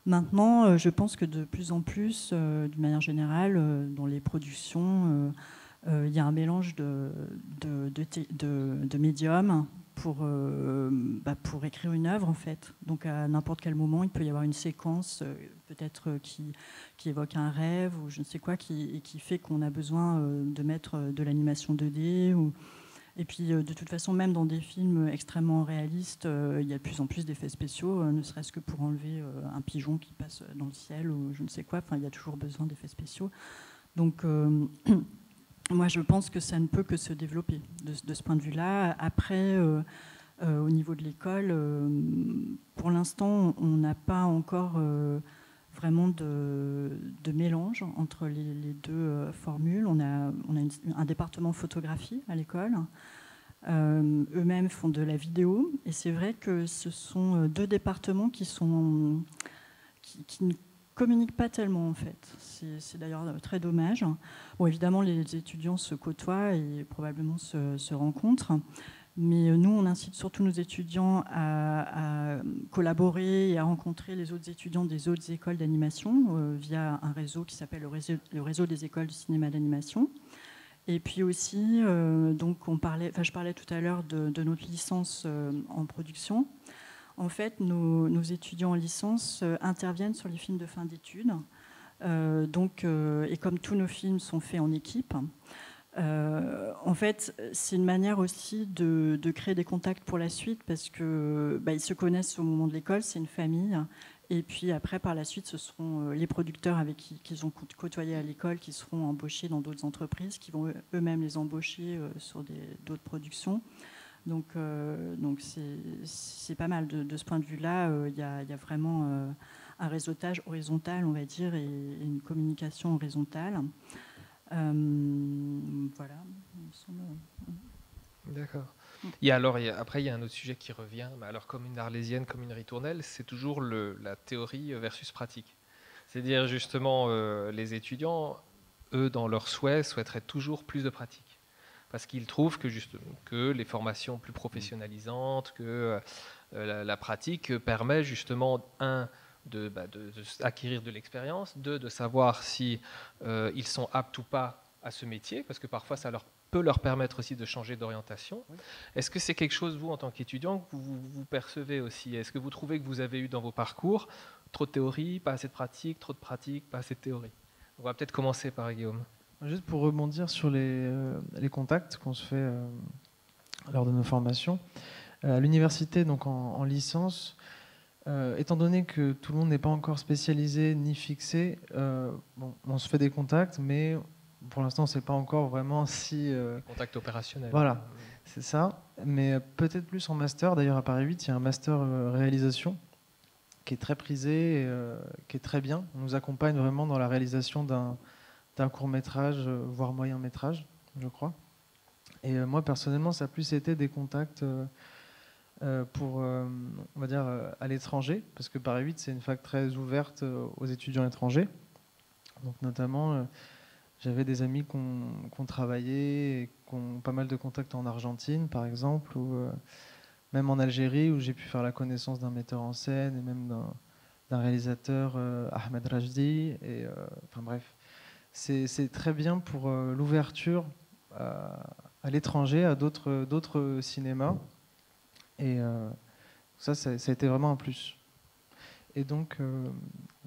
Maintenant, euh, je pense que de plus en plus, euh, d'une manière générale, dans les productions, il y a un mélange de médiums pour, euh, bah, pour écrire une œuvre en fait. Donc à n'importe quel moment, il peut y avoir une séquence euh, peut-être euh, qui, qui, évoque un rêve ou je ne sais quoi, qui, qui fait qu'on a besoin de mettre de l'animation 2D. Ou... Et puis, de toute façon, même dans des films extrêmement réalistes, il y a de plus en plus d'effets spéciaux, ne serait-ce que pour enlever un pigeon qui passe dans le ciel ou je ne sais quoi. Enfin, il y a toujours besoin d'effets spéciaux. Donc, moi, je pense que ça ne peut que se développer de, ce point de vue-là. Après, au niveau de l'école, pour l'instant, on n'a pas encore vraiment de, mélange entre les, deux euh, formules. On a, un département photographie à l'école. Euh, eux-mêmes font de la vidéo. Et c'est vrai que ce sont euh, deux départements qui, sont, qui, communiquent pas tellement, en fait. C'est d'ailleurs très dommage. Bon, évidemment, les étudiants se côtoient et probablement se, rencontrent. Mais euh, nous, on incite surtout nos étudiants à, collaborer et à rencontrer les autres étudiants des autres écoles d'animation euh, via un réseau qui s'appelle le réseau, des écoles de cinéma d'animation. Et puis aussi, euh, donc on parlait, je parlais tout à l'heure de, notre licence en production. En fait, nos, étudiants en licence interviennent sur les films de fin d'études. donc, et comme tous nos films sont faits en équipe, euh, en fait, c'est une manière aussi de, créer des contacts pour la suite parce que bah, ils se connaissent au moment de l'école, c'est une famille. Et puis après, par la suite, ce seront euh, les producteurs avec qui ils ont côtoyé à l'école qui seront embauchés dans d'autres entreprises, qui vont eux-mêmes les embaucher euh, sur d'autres productions. Donc, donc c'est pas mal. De, ce point de vue-là, il y, y, a vraiment un réseautage horizontal, on va dire, et une communication horizontale. Euh, voilà. D'accord. Et alors, après, il y a un autre sujet qui revient. Mais alors, comme une arlésienne, comme une ritournelle, c'est toujours le, la théorie versus pratique. C'est-à-dire, justement, euh, les étudiants, eux, dans leurs souhaits, souhaiteraient toujours plus de pratique. Parce qu'ils trouvent que, les formations plus professionnalisantes, que euh, la, pratique permet justement, un, de, bah, acquérir de l'expérience, deux, de savoir si euh, ils sont aptes ou pas à ce métier, parce que parfois ça leur peut leur permettre aussi de changer d'orientation. Est-ce que c'est quelque chose, vous, en tant qu'étudiant, que vous, vous, percevez aussi? Est-ce que vous trouvez que vous avez eu dans vos parcours trop de théorie, pas assez de pratique, trop de pratique, pas assez de théorie On va peut-être commencer par Guillaume. Juste pour rebondir sur les, euh, les contacts qu'on se fait euh, lors de nos formations. À l'université, donc en, en licence, euh, étant donné que tout le monde n'est pas encore spécialisé ni fixé, euh, bon, on se fait des contacts, mais pour l'instant, on ne sait pas encore vraiment si. Euh, Contact opérationnel. Voilà, c'est ça. Mais peut-être plus en master. D'ailleurs, à Paris 8, il y a un master réalisation qui est très prisé, et, qui est très bien. On nous accompagne vraiment dans la réalisation d'un court métrage, voire moyen métrage, je crois. Et moi, personnellement, ça a plus été des contacts euh, pour, euh, on va dire, euh, à l'étranger, parce que Paris 8, c'est une fac très ouverte aux étudiants étrangers. Donc, notamment, j'avais des amis qui ont, travaillé et qui ont pas mal de contacts en Argentine, par exemple, ou même en Algérie, où j'ai pu faire la connaissance d'un metteur en scène et même d'un réalisateur, Ahmed Rajdi. Et, enfin bref, c'est très bien pour l'ouverture à l'étranger, à d'autres cinémas. Et euh, ça, ça, a été vraiment un plus. Et donc, euh,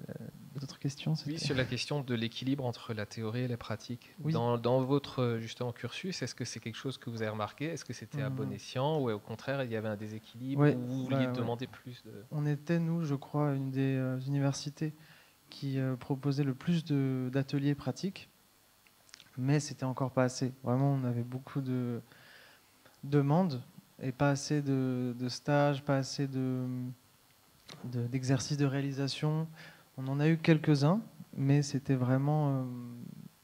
euh, d'autres questions Oui, sur la question de l'équilibre entre la théorie et la pratique. Dans, dans, votre justement cursus, est-ce que c'est quelque chose que vous avez remarqué? Est-ce que c'était à bon escient ou au contraire il y avait un déséquilibre ou vous vouliez demander plus de... On était, nous, je crois, une des universités qui proposait le plus d'ateliers pratiques, mais c'était encore pas assez. Vraiment, on avait beaucoup de demandes et pas assez de, stages, pas assez d'exercices de, de, réalisation. On en a eu quelques-uns, mais c'était vraiment euh,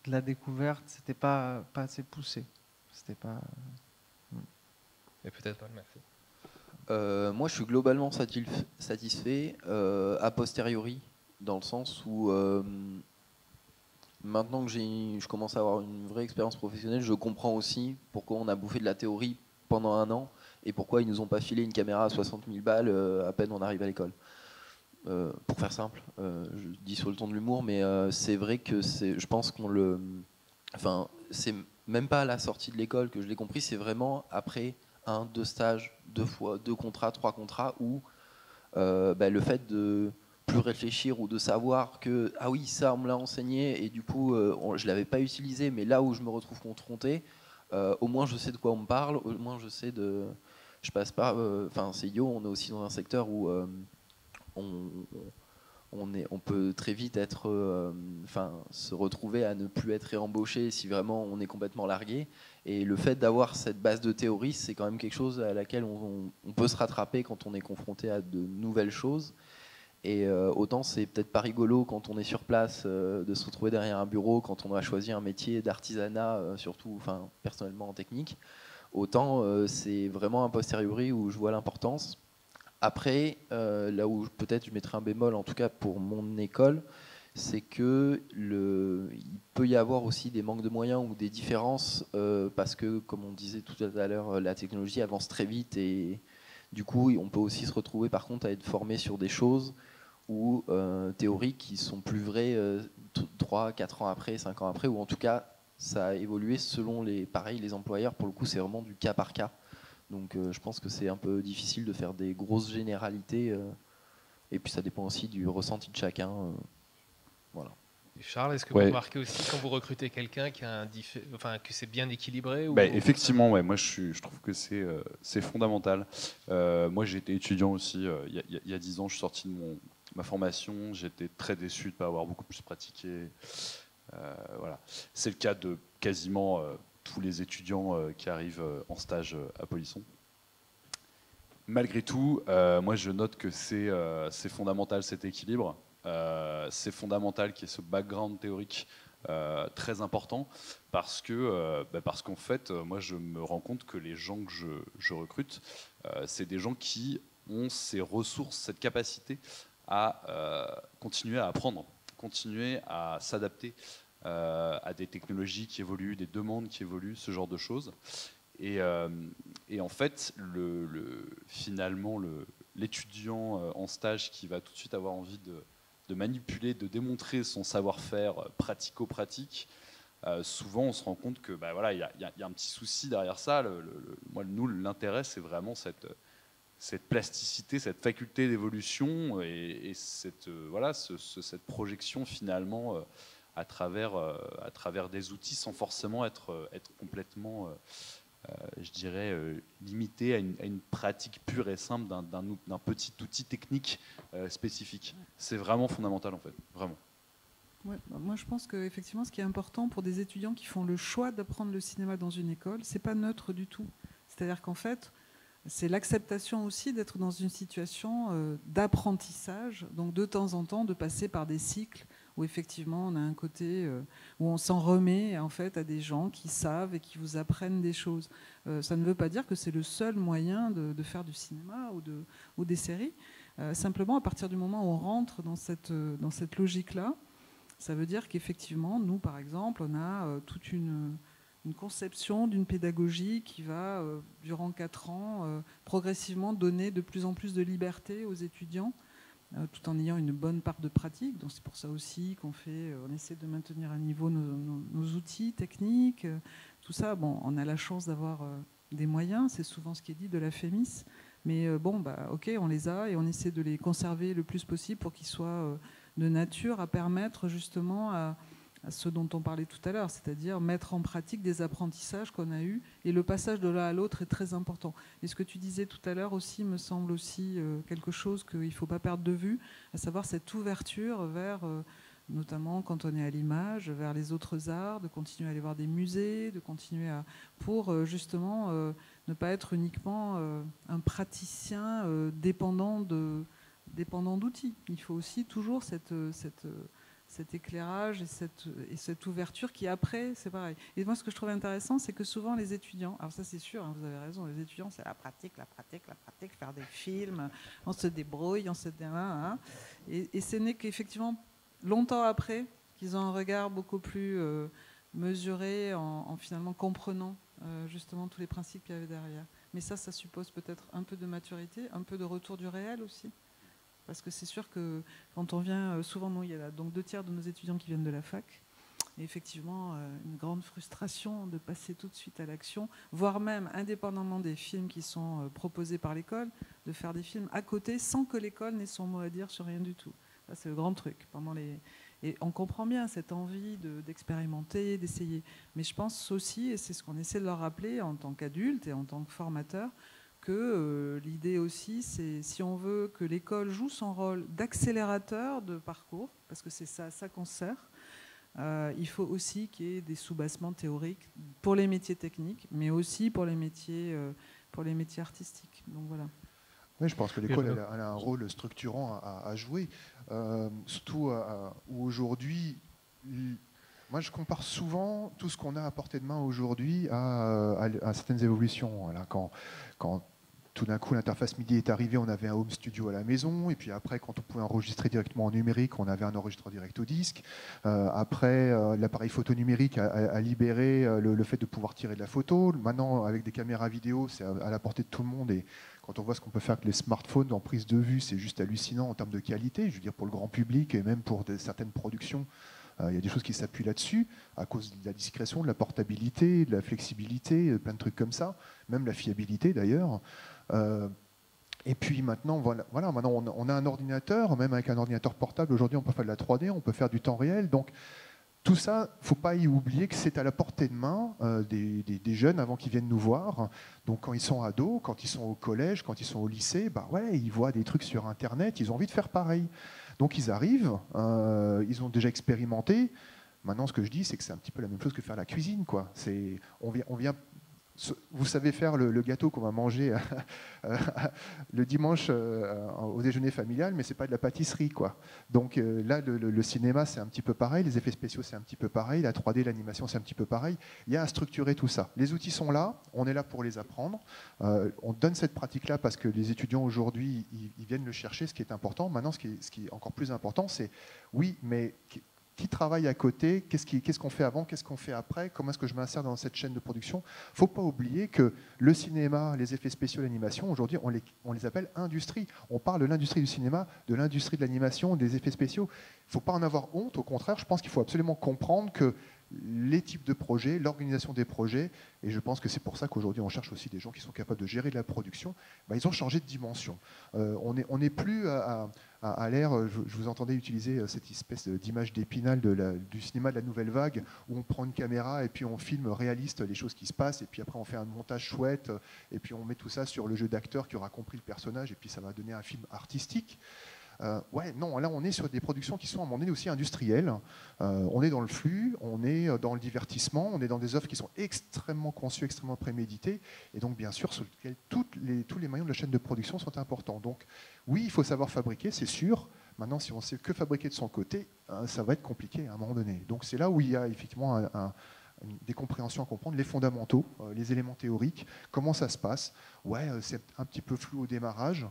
de la découverte, c'était pas, pas assez poussé. C'était pas. Euh, et peut-être pas, merci. Euh, moi, je suis globalement satisfait a posteriori, dans le sens où maintenant que je commence à avoir une vraie expérience professionnelle, je comprends aussi pourquoi on a bouffé de la théorie pendant un an et pourquoi ils nous ont pas filé une caméra à 60 000 balles euh, à peine on arrive à l'école. Euh, pour faire simple, euh, je dis sur le ton de l'humour, mais c'est vrai que c'est, je pense qu'on le, enfin, c'est même pas à la sortie de l'école que je l'ai compris, c'est vraiment après un, deux stages, deux fois, deux contrats, trois contrats, où bah, le fait de plus réfléchir ou de savoir que ah oui ça on me l'a enseigné et du coup je l'avais pas utilisé mais là où je me retrouve confronté au moins je sais de quoi on me parle, au moins je sais de. Je passe pas. Enfin, c'est Yo, on est aussi dans un secteur où on, on, on peut très vite être, euh, enfin, se retrouver à ne plus être réembauché si vraiment on est complètement largué. Et le fait d'avoir cette base de théorie, c'est quand même quelque chose à laquelle on, peut se rattraper quand on est confronté à de nouvelles choses. Et euh, autant c'est peut-être pas rigolo quand on est sur place euh, de se retrouver derrière un bureau quand on a choisi un métier d'artisanat, surtout, enfin, personnellement en technique. Autant c'est vraiment un posteriori où je vois l'importance après, euh, là où peut-être je mettrai un bémol, en tout cas pour mon école, c'est que le, il peut y avoir aussi des manques de moyens ou des différences euh, parce que, comme on disait tout à l'heure, la technologie avance très vite et du coup, on peut aussi se retrouver par contre à être formé sur des choses ou euh, théoriques qui sont plus vraies 3, 4 ans après, 5 ans après, ou en tout cas, ça a évolué selon les, pareil, les employeurs. Pour le coup, c'est vraiment du cas par cas. Donc euh, je pense que c'est un peu difficile de faire des grosses généralités. Euh, et puis ça dépend aussi du ressenti de chacun. Euh, voilà. Charles, est-ce que vous remarquez aussi quand vous recrutez quelqu'un qui a un enfin, que c'est bien équilibré bah, Effectivement, ouais, moi je, je, trouve que c'est c'est fondamental. moi j'ai été étudiant aussi il y, a 10 ans, je suis sorti de mon, ma formation, j'étais très déçu de ne pas avoir beaucoup plus pratiqué. voilà. C'est le cas de quasiment tous les étudiants euh, qui arrivent euh, en stage euh, à Polisson. Malgré tout, moi je note que c'est fondamental cet équilibre. c'est fondamental qu'il y ait ce background théorique très important parce que bah, qu'en fait moi je me rends compte que les gens que je recrute c'est des gens qui ont ces ressources cette capacité à continuer à apprendre continuer à s'adapter euh, à des technologies qui évoluent, des demandes qui évoluent, ce genre de choses. Et, euh, en fait, le, finalement, l'étudiant euh, en stage qui va tout de suite avoir envie de, manipuler, de démontrer son savoir-faire pratico-pratique, souvent on se rend compte que bah, voilà, il y, a un petit souci derrière ça. Moi, nous, l'intérêt, c'est vraiment cette, cette plasticité, cette faculté d'évolution et, cette, voilà, cette projection finalement à travers, euh, à travers des outils sans forcément être, euh, être complètement, euh, je dirais, limité à une, pratique pure et simple d'un petit outil technique spécifique. C'est vraiment fondamental en fait, vraiment. Bah, moi, je pense qu'effectivement, ce qui est important pour des étudiants qui font le choix d'apprendre le cinéma dans une école, c'est pas neutre du tout. C'est-à-dire qu'en fait, c'est l'acceptation aussi d'être dans une situation d'apprentissage, donc de temps en temps de passer par des cycles où effectivement on a un côté euh, où on s'en remet en fait à des gens qui savent et qui vous apprennent des choses. Euh, ça ne veut pas dire que c'est le seul moyen de, faire du cinéma ou, ou des séries. Euh, simplement, à partir du moment où on rentre dans cette, dans cette logique-là, ça veut dire qu'effectivement, nous, par exemple, on a toute une, une conception d'une pédagogie qui va, durant quatre ans, progressivement donner de plus en plus de liberté aux étudiants euh, tout en ayant une bonne part de pratique. Donc c'est pour ça aussi qu'on fait, euh, on essaie de maintenir à niveau nos, outils techniques, euh, tout ça. Bon, on a la chance d'avoir des moyens, c'est souvent ce qui est dit de la FEMIS, mais bon, bah, ok, on les a et on essaie de les conserver le plus possible pour qu'ils soient de nature à permettre justement à à ce dont on parlait tout à l'heure, c'est-à-dire mettre en pratique des apprentissages qu'on a eus. Et le passage de l'un à l'autre est très important. Et ce que tu disais tout à l'heure aussi me semble aussi euh, quelque chose qu'il ne faut pas perdre de vue, à savoir cette ouverture vers, euh, notamment quand on est à l'image, vers les autres arts, de continuer à aller voir des musées, de continuer à... pour euh, justement ne pas être uniquement un praticien dépendant de dépendant d'outils. Il faut aussi toujours cette, cette cet éclairage et cette, et cette ouverture qui après, c'est pareil. Et moi, ce que je trouve intéressant, c'est que souvent les étudiants, alors ça c'est sûr, hein, vous avez raison, les étudiants, c'est la pratique, la pratique, la pratique, faire des films, on se débrouille, on se... Hein, et, et ce n'est qu'effectivement longtemps après qu'ils ont un regard beaucoup plus euh, mesuré en, finalement comprenant euh, justement tous les principes qu'il y avait derrière. Mais ça, ça suppose peut-être un peu de maturité, un peu de retour du réel aussi. Parce que c'est sûr que quand on vient, euh, souvent, nous, il y a donc deux tiers de nos étudiants qui viennent de la fac. Et effectivement, euh, une grande frustration de passer tout de suite à l'action, voire même, indépendamment des films qui sont euh, proposés par l'école, de faire des films à côté sans que l'école n'ait son mot à dire sur rien du tout. c'est le grand truc. Pendant les, Et on comprend bien cette envie d'expérimenter, d'essayer. Mais je pense aussi, et c'est ce qu'on essaie de leur rappeler en tant qu'adulte et en tant que formateur, que euh, l'idée aussi, c'est si on veut que l'école joue son rôle d'accélérateur de parcours, parce que c'est ça, ça qu'on sert, euh, il faut aussi qu'il y ait des soubassements théoriques pour les métiers techniques, mais aussi pour les métiers, euh, pour les métiers artistiques. Donc voilà. Oui, je pense que l'école a, un rôle structurant à, jouer, surtout où aujourd'hui, moi je compare souvent tout ce qu'on a à portée de main aujourd'hui à, certaines évolutions. Voilà, quand, quand tout d'un coup, l'interface MIDI est arrivée, on avait un home studio à la maison, et puis après, quand on pouvait enregistrer directement en numérique, on avait un enregistreur direct au disque. Euh, après, euh, l'appareil photo numérique a, libéré euh, le, fait de pouvoir tirer de la photo. Maintenant, avec des caméras vidéo, c'est à, la portée de tout le monde, et quand on voit ce qu'on peut faire avec les smartphones en prise de vue, c'est juste hallucinant en termes de qualité, je veux dire pour le grand public et même pour certaines productions. Il y a des choses qui s'appuient là-dessus à cause de la discrétion, de la portabilité, de la flexibilité, plein de trucs comme ça, même la fiabilité d'ailleurs. Euh, et puis maintenant, voilà, maintenant on, a un ordinateur, même avec un ordinateur portable, aujourd'hui on peut faire de la 3D, on peut faire du temps réel. Donc tout ça, il ne faut pas y oublier que c'est à la portée de main euh, des, jeunes avant qu'ils viennent nous voir. Donc quand ils sont ados, quand ils sont au collège, quand ils sont au lycée, bah ouais, ils voient des trucs sur Internet, ils ont envie de faire pareil. Donc ils arrivent, euh, ils ont déjà expérimenté. Maintenant, ce que je dis, c'est que c'est un petit peu la même chose que faire la cuisine. Quoi. On vient, on vient vous savez faire le, gâteau qu'on va manger euh, le dimanche euh, au déjeuner familial, mais c'est pas de la pâtisserie, quoi. Donc euh, là, le, cinéma, c'est un petit peu pareil, les effets spéciaux, c'est un petit peu pareil, la 3D, l'animation, c'est un petit peu pareil. Il y a à structurer tout ça. Les outils sont là, on est là pour les apprendre. on donne cette pratique-là parce que les étudiants aujourd'hui, ils, viennent le chercher, ce qui est important. Maintenant, ce qui ce qui est encore plus important, c'est oui, mais qui travaille à côté, qu'est-ce qu'on fait avant, qu'est-ce qu'on fait après, comment est-ce que je m'insère dans cette chaîne de production. Il ne faut pas oublier que le cinéma, les effets spéciaux, l'animation, aujourd'hui, on les, appelle industrie. On parle de l'industrie du cinéma, de l'industrie de l'animation, des effets spéciaux. Il ne faut pas en avoir honte, au contraire, je pense qu'il faut absolument comprendre que les types de projets, l'organisation des projets, et je pense que c'est pour ça qu'aujourd'hui on cherche aussi des gens qui sont capables de gérer la production, bah, ils ont changé de dimension. Euh, on n'est plus à, l'ère, je, vous entendais utiliser euh, cette espèce d'image d'épinal du cinéma de la nouvelle vague, où on prend une caméra et puis on filme réaliste les choses qui se passent, et puis après on fait un montage chouette, et puis on met tout ça sur le jeu d'acteur qui aura compris le personnage, et puis ça va donner un film artistique. Euh, ouais, non, là on est sur des productions qui sont à un moment donné aussi industrielles. Euh, on est dans le flux, on est euh, dans le divertissement, on est dans des œuvres qui sont extrêmement conçues, extrêmement préméditées, et donc bien sûr sur lesquelles les, tous les maillons de la chaîne de production sont importants. Donc oui, il faut savoir fabriquer, c'est sûr. Maintenant, si on sait que fabriquer de son côté, ça va être compliqué à un moment donné. Donc c'est là où il y a effectivement des compréhensions à comprendre, les fondamentaux, les éléments théoriques, comment ça se passe? Ouais, c'est un petit peu flou au démarrage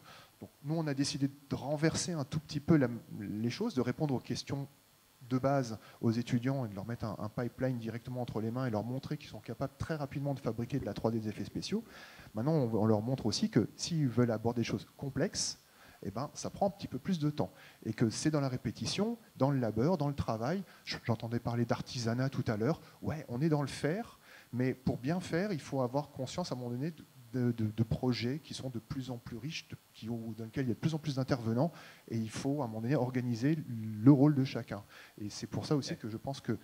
nous, on a décidé de renverser un tout petit peu les choses, de répondre aux questions de base aux étudiants et de leur mettre un, pipeline directement entre les mains et leur montrer qu'ils sont capables très rapidement de fabriquer de la 3D des effets spéciaux. Maintenant, on, leur montre aussi que s'ils veulent aborder des choses complexes, eh ben, ça prend un petit peu plus de temps. Et que c'est dans la répétition, dans le labeur, dans le travail. J'entendais parler d'artisanat tout à l'heure. Ouais, on est dans le faire, mais pour bien faire, il faut avoir conscience à un moment donné projets qui sont de plus en plus riches, qui, dans lesquels il y a de plus en plus d'intervenants, et il faut à un moment donné organiser le rôle de chacun. Et c'est pour ça aussi que je pense que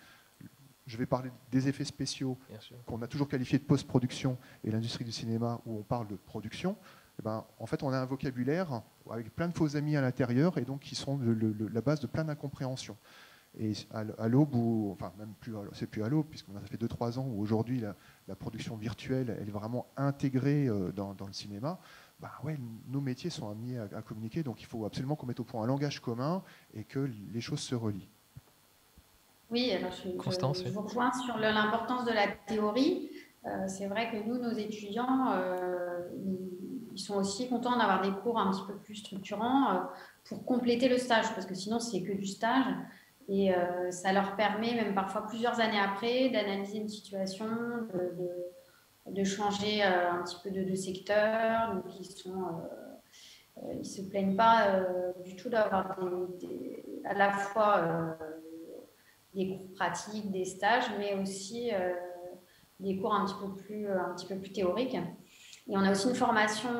je vais parler des effets spéciaux qu'on a toujours qualifiés de post-production et l'industrie du cinéma où on parle de production. Eh ben, en fait, on a un vocabulaire avec plein de faux amis à l'intérieur et donc qui sont la base de plein d'incompréhensions. Et à l'aube, enfin même plus, c'est plus à l'aube, puisqu'on a fait 2-3 ans où aujourd'hui la, production virtuelle elle est vraiment intégrée euh, dans, le cinéma, bah ouais, nos métiers sont amenés à, communiquer, donc il faut absolument qu'on mette au point un langage commun et que les choses se relient. Oui, alors je, je, vous rejoins sur l'importance de la théorie. Euh, c'est vrai que nous, nos étudiants, euh, ils, sont aussi contents d'avoir des cours un petit peu plus structurants pour compléter le stage, parce que sinon c'est que du stage. Et euh, ça leur permet, même parfois plusieurs années après, d'analyser une situation, de, changer euh, un petit peu de, secteur. Donc, ils sont. Euh, ils se plaignent pas du tout d'avoir à la fois des cours pratiques, des stages, mais aussi des cours un petit peu plus, un petit peu plus théoriques. Et on a aussi une formation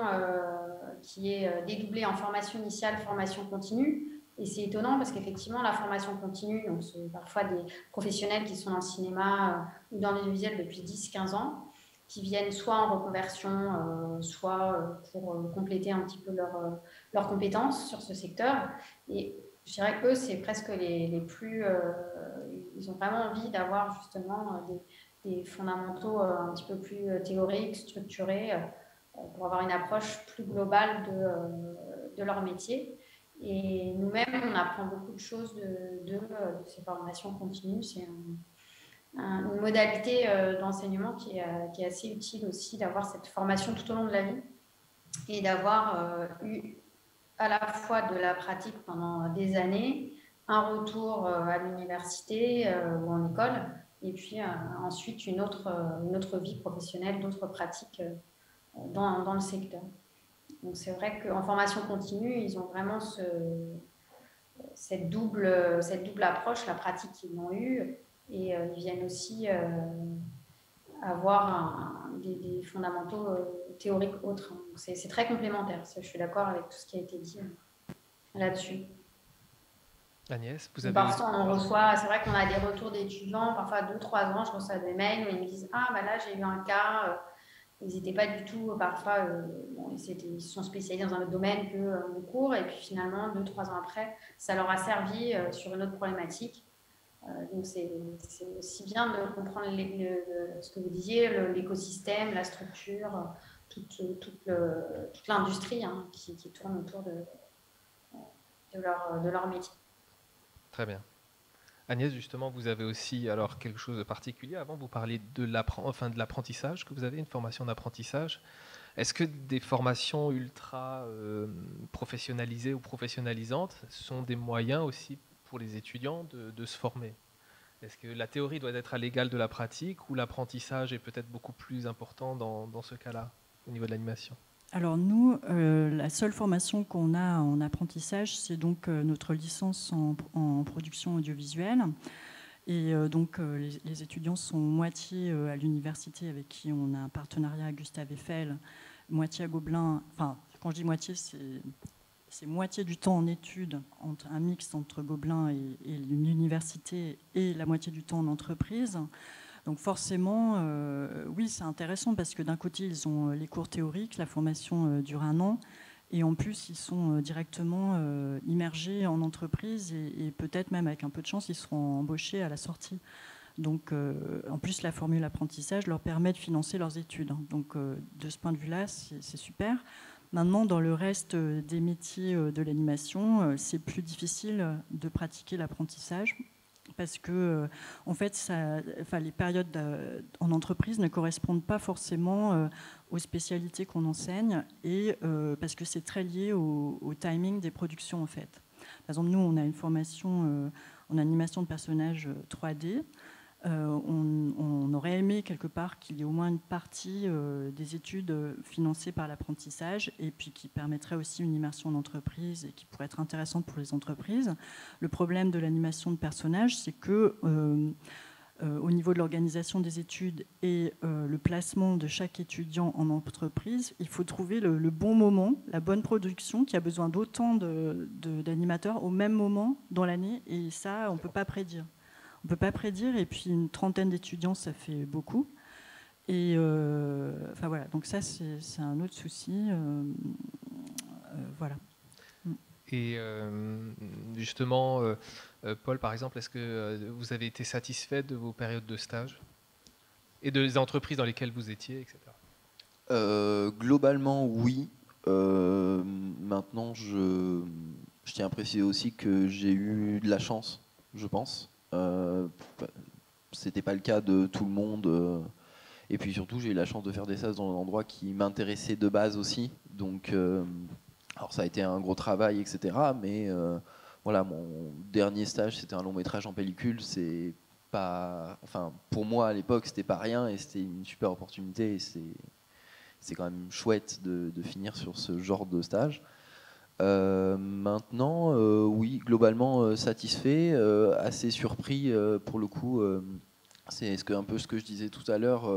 qui est dédoublée en formation initiale, formation continue, Et c'est étonnant parce qu'effectivement, la formation continue, donc c'est parfois des professionnels qui sont dans le cinéma ou dans l'audiovisuel depuis 10-15 ans, qui viennent soit en reconversion, soit pour compléter un petit peu leurs compétences sur ce secteur. Et je dirais que c'est presque les, plus. ils ont vraiment envie d'avoir justement des fondamentaux euh, un petit peu plus euh, théoriques, structurés, euh, pour avoir une approche plus globale de leur métier. Et nous-mêmes, on apprend beaucoup de choses de, de, ces formations continues. C'est une modalité d'enseignement qui, qui, est assez utile aussi, d'avoir cette formation tout au long de la vie et d'avoir eu à la fois de la pratique pendant des années, un retour à l'université ou en école, et puis euh, ensuite une autre, euh, une autre vie professionnelle, d'autres pratiques euh, dans, dans, le secteur. Donc c'est vrai qu'en formation continue, ils ont vraiment ce, cette, double, cette double approche, la pratique qu'ils ont eue, et ils viennent aussi avoir des, fondamentaux théoriques autres. C'est très complémentaire, je suis d'accord avec tout ce qui a été dit là-dessus. Agnès, vous avez. Parfois, on reçoit, c'est vrai qu'on a des retours d'étudiants, parfois 2-3 ans, je reçois des mails où ils me disent Ah, bah là, j'ai eu un cas, euh, ils n'étaient pas du tout, parfois, euh, ils, ils, sont spécialisés dans un autre domaine que euh, mon cours, et puis finalement, 2-3 ans après, ça leur a servi sur une autre problématique. donc, c'est aussi bien de comprendre ce que vous disiez, l'écosystème, la structure, toute, l'industrie hein, qui, tourne autour de leur métier. Très bien. Agnès, justement, vous avez aussi alors quelque chose de particulier. Avant, vous parliez de l'apprentissage, que vous avez une formation d'apprentissage. Est-ce que des formations ultra euh, professionnalisées ou professionnalisantes sont des moyens aussi pour les étudiants de, se former? Est-ce que la théorie doit être à l'égal de la pratique ou l'apprentissage est peut-être beaucoup plus important dans ce cas-là, au niveau de l'animation? Alors nous, euh, la seule formation qu'on a en apprentissage, c'est donc euh, notre licence en, production audiovisuelle. Et euh, donc les, étudiants sont moitié à l'université avec qui on a un partenariat à Gustave Eiffel, moitié à Gobelin. Enfin, quand je dis moitié, c'est moitié du temps en études, un mix entre Gobelin et, et l'université, et la moitié du temps en entreprise. Donc forcément, euh, oui, c'est intéressant parce que d'un côté, ils ont euh, les cours théoriques, la formation euh, dure un an, et en plus, ils sont directement immergés en entreprise et, peut-être même avec un peu de chance, ils seront embauchés à la sortie. Donc, en plus, la formule apprentissage leur permet de financer leurs études. Donc, de ce point de vue-là, c'est super. Maintenant, dans le reste des métiers de l'animation, c'est plus difficile de pratiquer l'apprentissage parce que euh, en fait, les périodes en entreprise ne correspondent pas forcément euh, aux spécialités qu'on enseigne et euh, parce que c'est très lié au, au, timing des productions en fait. Par exemple, nous, on a une formation en animation de personnages 3D. Euh, on, aurait aimé quelque part qu'il y ait au moins une partie euh, des études euh, financées par l'apprentissage et puis qui permettrait aussi une immersion d'entreprise et qui pourrait être intéressante pour les entreprises. Le problème de l'animation de personnages, c'est que au niveau de l'organisation des études et le placement de chaque étudiant en entreprise, il faut trouver le, bon moment, la bonne production qui a besoin d'autant d'animateurs au même moment dans l'année et ça, on ne peut pas prédire on ne peut pas prédire. Et puis une trentaine d'étudiants, ça fait beaucoup. Et euh, enfin voilà, donc ça c'est un autre souci. Euh, euh, voilà. Mm. Et justement, Paul, par exemple, est-ce que vous avez été satisfait de vos périodes de stage et des entreprises dans lesquelles vous étiez, etc. globalement, oui. maintenant, je, je tiens à préciser aussi que j'ai eu de la chance, je pense. Euh, c'était pas le cas de tout le monde. Euh. Et puis surtout, j'ai eu la chance de faire des stages dans un endroit qui m'intéressait de base aussi. Donc, euh, alors ça a été un gros travail, etc. Mais voilà, mon dernier stage, c'était un long métrage en pellicule. C'est pas, enfin, pour moi à l'époque, c'était pas rien et c'était une super opportunité. Et c'est quand même chouette de, finir sur ce genre de stage. Euh, maintenant, euh, oui, globalement euh, satisfait, assez surpris pour le coup. c'est un peu ce que je disais tout à l'heure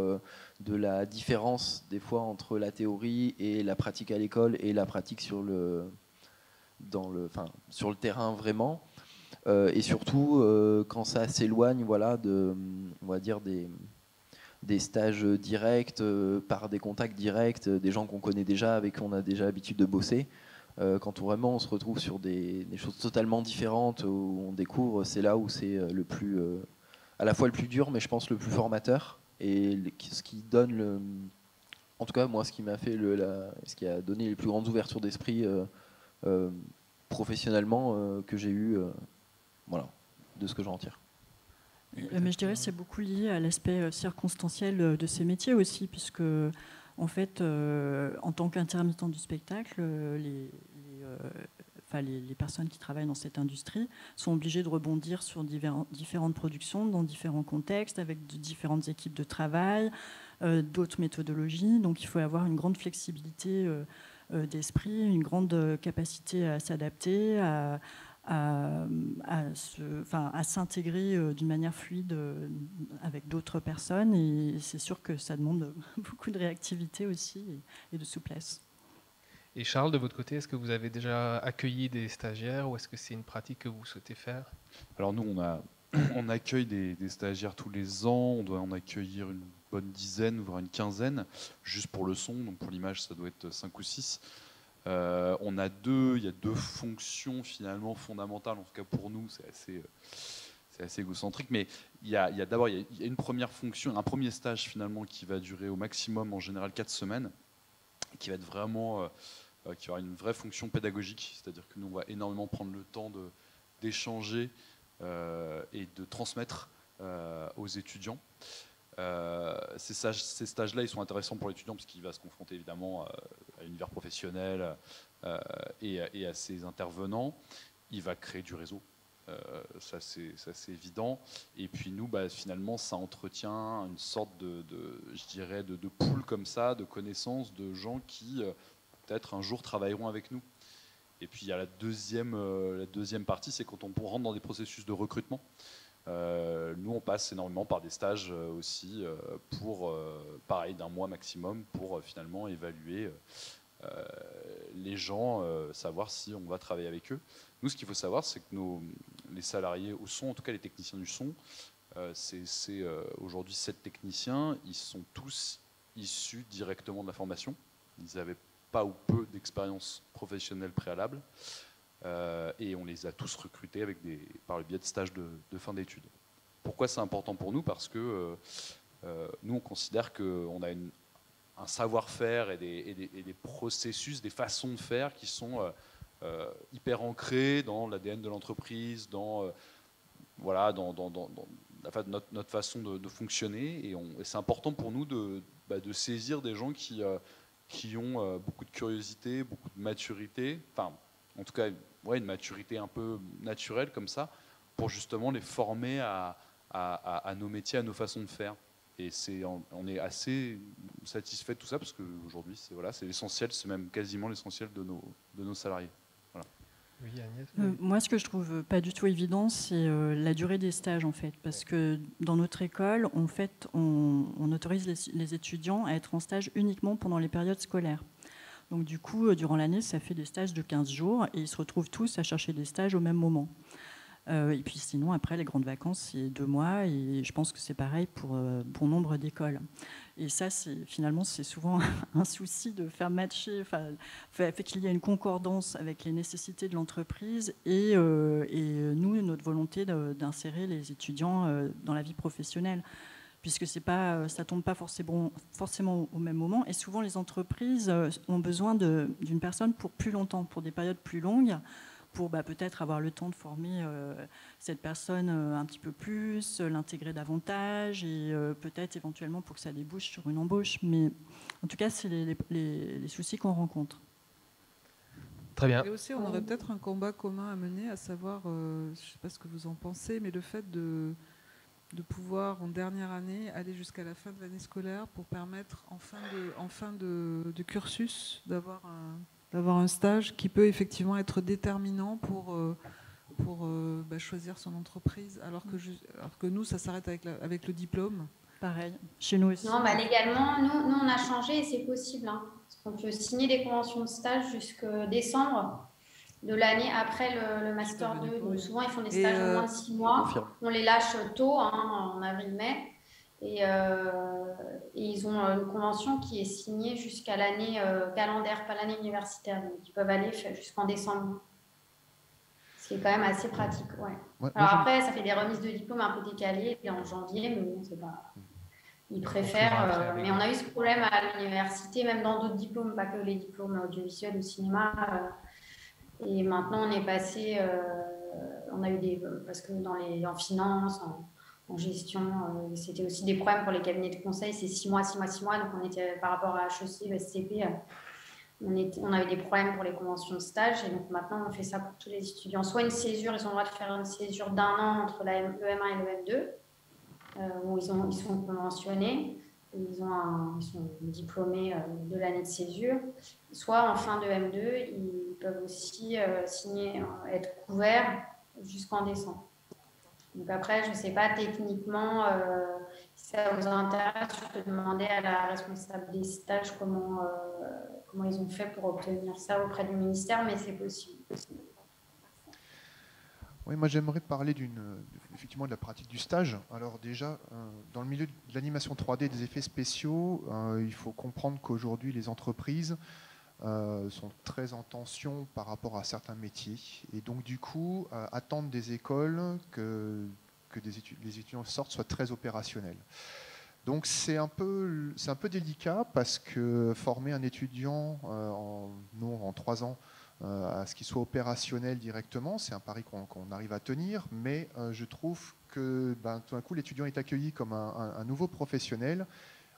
de la différence des fois entre la théorie et la pratique à l'école et la pratique sur le, dans le, sur le terrain vraiment. et surtout quand ça s'éloigne voilà, on va dire des stages directs, par des contacts directs, des gens qu'on connaît déjà, avec qui on a déjà l'habitude de bosser. Quand vraiment on se retrouve sur des, des, choses totalement différentes, où on découvre, c'est là où c'est le plus, à la fois le plus dur, mais je pense le plus formateur, et ce qui donne le, en tout cas, moi, ce qui m'a fait le, ce qui a donné les plus grandes ouvertures d'esprit euh, euh, professionnellement euh, que j'ai eu, voilà, de ce que j'en tire. Mais je dirais que c'est beaucoup lié à l'aspect circonstanciel de ces métiers aussi, puisque en fait, en tant qu'intermittent du spectacle, les, les, personnes qui travaillent dans cette industrie sont obligées de rebondir sur différentes productions dans différents contextes, avec différentes équipes de travail, euh, d'autres méthodologies. Donc il faut avoir une grande flexibilité euh, euh, d'esprit, une grande capacité à s'adapter, à s'intégrer d'une manière fluide avec d'autres personnes. Et c'est sûr que ça demande beaucoup de réactivité aussi et de souplesse. Et Charles, de votre côté, est-ce que vous avez déjà accueilli des stagiaires ou est-ce que c'est une pratique que vous souhaitez faire? Alors nous, on, accueille des, stagiaires tous les ans, on doit en accueillir une bonne dizaine, voire une quinzaine, juste pour le son, donc pour l'image, ça doit être cinq ou six. Euh, on a deux, il y a deux fonctions finalement fondamentales, en tout cas pour nous, c'est assez, c'est assez égocentrique, mais il y a, d'abord il y a une première fonction, un premier stage finalement qui va durer au maximum en général quatre semaines, qui vraiment, euh, euh, aura une vraie fonction pédagogique, c'est-à-dire que nous on va énormément prendre le temps d'échanger euh, et de transmettre aux étudiants. ces, stages, là ils sont intéressants pour l'étudiant parce qu'il va se confronter évidemment à l'univers professionnel et, à ses intervenants. Il va créer du réseau. Euh, ça c'est évident. Et puis nous, bah, finalement, ça entretient une sorte de, je dirais, de, pool comme ça, de connaissances de gens qui euh, peut-être un jour travailleront avec nous. Et puis il y a la deuxième, euh, la deuxième partie, c'est quand on rentre dans des processus de recrutement. nous, on passe énormément par des stages aussi pour, pareil, d'un mois maximum pour finalement évaluer les gens, savoir si on va travailler avec eux. Nous, ce qu'il faut savoir, c'est que nos, les salariés au son, en tout cas les techniciens du son, euh, c'est euh, aujourd'hui sept techniciens, ils sont tous issus directement de la formation. Ils n'avaient pas ou peu d'expérience professionnelle préalable. Euh, et on les a tous recrutés avec par le biais de stages de, fin d'études. Pourquoi c'est important pour nous? Parce que nous, on considère qu'on a un savoir-faire et des, processus, des façons de faire qui sont hyper ancré dans l'ADN de l'entreprise, dans, euh, voilà, notre, façon de, fonctionner. Et, c'est important pour nous de, bah, saisir des gens qui, euh, qui ont beaucoup de curiosité, beaucoup de maturité, enfin, en tout cas, ouais, une maturité un peu naturelle comme ça, pour justement les former à, nos métiers, à nos façons de faire. Et c'est, on est assez satisfait de tout ça parce qu'aujourd'hui, c'est, voilà, l'essentiel, c'est même quasiment l'essentiel de nos, de nos salariés. Euh, moi, ce que je trouve pas du tout évident, c'est euh, la durée des stages, en fait. Parce que dans notre école, en fait, on, autorise les, étudiants à être en stage uniquement pendant les périodes scolaires. Donc, du coup, euh, durant l'année, ça fait des stages de 15 jours et ils se retrouvent tous à chercher des stages au même moment. Et puis, sinon, après, les grandes vacances, c'est deux mois et je pense que c'est pareil pour bon nombre d'écoles. Et ça, finalement, c'est souvent un souci de faire matcher, enfin, fait, qu'il y ait une concordance avec les nécessités de l'entreprise et, euh, nous, notre volonté d'insérer les étudiants euh, dans la vie professionnelle puisque c'est pas, ça tombe pas forcément, au même moment. Et souvent, les entreprises euh, ont besoin d'une personne pour plus longtemps, pour des périodes plus longues, pour bah, peut-être avoir le temps de former euh, cette personne euh, un petit peu plus, euh, l'intégrer davantage et peut-être éventuellement pour que ça débouche sur une embauche. Mais en tout cas, c'est les, soucis qu'on rencontre. Très bien. Et aussi, on aurait peut-être un combat commun à mener, à savoir, je ne sais pas ce que vous en pensez, mais le fait de, de pouvoir, en dernière année, aller jusqu'à la fin de l'année scolaire pour permettre, en fin de, en fin de, de cursus, d'avoir un d'avoir un stage qui peut effectivement être déterminant pour, euh, pour euh, bah, choisir son entreprise, alors que, alors que nous, ça s'arrête avec, avec le diplôme. Pareil, chez nous aussi. Non, bah, légalement, nous, nous, on a changé et c'est possible. Hein, parce qu'on peut signer des conventions de stage jusqu'à décembre. de l'année après le, Master 2. Donc souvent, ils font des stages au moins de 6 mois. On les lâche tôt, hein, en avril-mai. Et, ils ont une convention qui est signée jusqu'à l'année calendaire, pas l'année universitaire. Donc ils peuvent aller jusqu'en décembre. Ce qui est quand même assez pratique. Ouais. Alors après, ça fait des remises de diplôme un peu décalées en janvier, mais bon, c'est pas. Ils préfèrent. Euh, mais on a eu ce problème à l'université, même dans d'autres diplômes, pas que les diplômes audiovisuels ou cinéma. Euh, et maintenant, on est passé. Euh, on a eu des. Parce que dans les, en finance, en, gestion, c'était aussi des problèmes pour les cabinets de conseil. C'est six mois, six mois, six mois. Donc, on était par rapport à HEC, SCP on, on, a eu des problèmes pour les conventions de stage et donc maintenant on fait ça pour tous les étudiants. Soit une césure, ils ont le droit de faire une césure d'un an entre la le M1 et le M2, euh, où ils, ont, ils sont conventionnés, ils, ils sont diplômés euh, de l'année de césure. Soit en fin de M2, ils peuvent aussi euh, signer, être couverts jusqu'en décembre. Donc après, je ne sais pas techniquement si ça vous intéresse, je peux demander à la responsable des stages comment comment ils ont fait pour obtenir ça auprès du ministère, mais c'est possible. Oui, moi j'aimerais parler d'une, effectivement de la pratique du stage. Alors déjà, euh, dans le milieu de l'animation 3D des effets spéciaux, euh, il faut comprendre qu'aujourd'hui les entreprises euh, sont très en tension par rapport à certains métiers. Et donc du coup, attendent des écoles que, que des les étudiants sortent soient très opérationnels. Donc c'est un, peu, un peu délicat parce que former un étudiant euh, en, en trois ans euh, à ce qu'il soit opérationnel directement, c'est un pari qu'on arrive à tenir, mais euh, je trouve que ben, tout d'un coup l'étudiant est accueilli comme un, nouveau professionnel.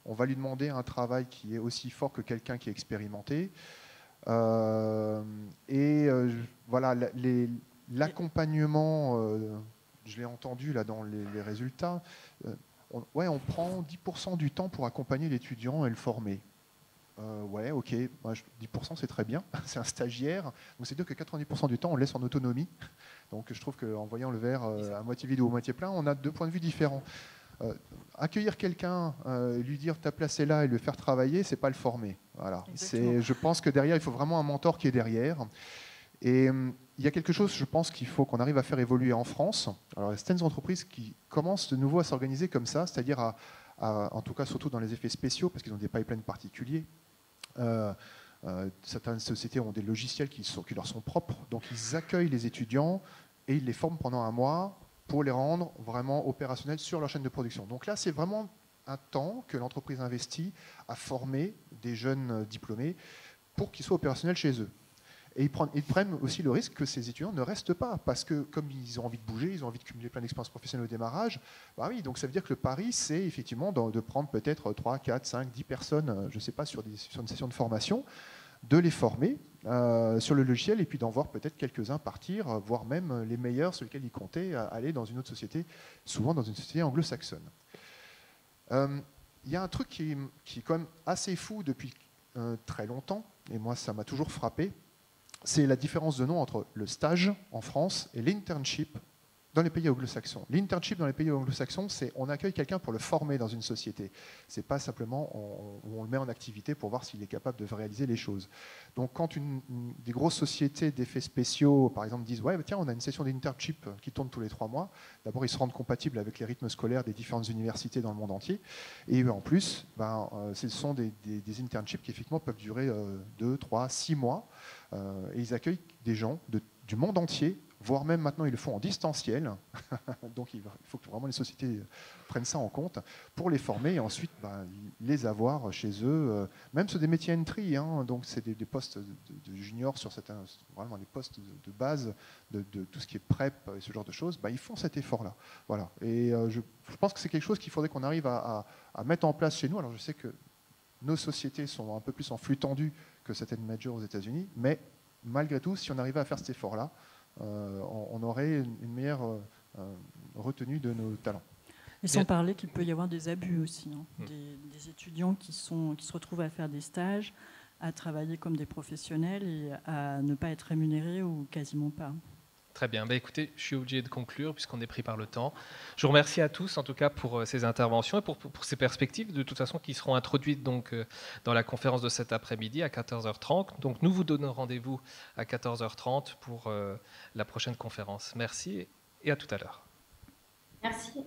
On va lui demander un travail qui est aussi fort que quelqu'un qui est expérimenté. et voilà, l'accompagnement, je l'ai entendu là dans les, les résultats, on, ouais, on prend 10% du temps pour accompagner l'étudiant et le former. Euh, ouais, ok, 10% c'est très bien, c'est un stagiaire. Donc c'est dire que 90% du temps on laisse en autonomie. Donc je trouve qu'en voyant le verre euh, à moitié vide ou à moitié plein, on a deux points de vue différents. Euh, accueillir quelqu'un, lui dire ta place est là et le faire travailler, c'est pas le former. Voilà. Je pense que derrière il faut vraiment un mentor qui est derrière. Et hum, il y a quelque chose, je pense, qu'il faut qu'on arrive à faire évoluer en France. Alors, il y a certaines entreprises qui commencent de nouveau à s'organiser comme ça, c'est-à-dire à, en tout cas surtout dans les effets spéciaux, parce qu'ils ont des pipelines particuliers. Euh, euh, certaines sociétés ont des logiciels qui, sont, qui leur sont propres, donc ils accueillent les étudiants et ils les forment pendant un mois pour les rendre vraiment opérationnels sur leur chaîne de production. Donc là, c'est vraiment un temps que l'entreprise investit à former des jeunes diplômés pour qu'ils soient opérationnels chez eux. Et ils prennent, aussi le risque que ces étudiants ne restent pas, parce que comme ils ont envie de bouger, ils ont envie de cumuler plein d'expériences professionnelles au démarrage, bah oui, donc ça veut dire que le pari, c'est effectivement de, prendre peut-être 3, 4, 5, 10 personnes, euh, je ne sais pas, sur, des, sur, une session de formation, de les former euh, sur le logiciel et puis d'en voir peut-être quelques-uns partir, euh, voire même les meilleurs sur lesquels ils comptaient aller dans une autre société, souvent dans une société anglo-saxonne. Il y a un truc qui, est quand même assez fou depuis très longtemps, et moi ça m'a toujours frappé, c'est la différence de nom entre le stage en France et l'internship dans les pays anglo-saxons. L'internship dans les pays anglo-saxons, c'est on accueille quelqu'un pour le former dans une société. C'est pas simplement on, on, le met en activité pour voir s'il est capable de réaliser les choses. Donc quand des grosses sociétés d'effets spéciaux, par exemple, disent ouais tiens on a une session d'internship qui tourne tous les trois mois. D'abord ils se rendent compatibles avec les rythmes scolaires des différentes universités dans le monde entier. Et en plus, ben, euh, ce sont des, des, internships qui effectivement peuvent durer 2, 3, 6 mois. Euh, et ils accueillent des gens du monde entier voire même maintenant ils le font en distanciel. Donc il faut que vraiment les sociétés prennent ça en compte pour les former et ensuite bah, les avoir chez eux, euh, même sur des métiers entry, hein. donc c'est des, postes de, de, juniors sur certains, vraiment des postes de, base de, tout ce qui est prep et ce genre de choses, bah, ils font cet effort-là. Voilà. Et euh, je, pense que c'est quelque chose qu'il faudrait qu'on arrive à, mettre en place chez nous. Alors je sais que nos sociétés sont un peu plus en flux tendu que certaines majors aux États-Unis, mais malgré tout, si on arrivait à faire cet effort-là, euh, on, aurait une meilleure euh, euh, retenue de nos talents. Et sans parler qu'il peut y avoir des abus aussi, hein. hmm. des, étudiants qui, sont, qui se retrouvent à faire des stages, à travailler comme des professionnels et à ne pas être rémunérés ou quasiment pas. Très bien. Bah, écoutez, je suis obligé de conclure puisqu'on est pris par le temps. Je vous remercie à tous, en tout cas, pour euh, ces interventions et pour, pour, ces perspectives, de toute façon, qui seront introduites donc, euh, dans la conférence de cet après-midi à 14h30. Donc, nous vous donnons rendez-vous à 14h30 pour euh, la prochaine conférence. Merci et à tout à l'heure. Merci.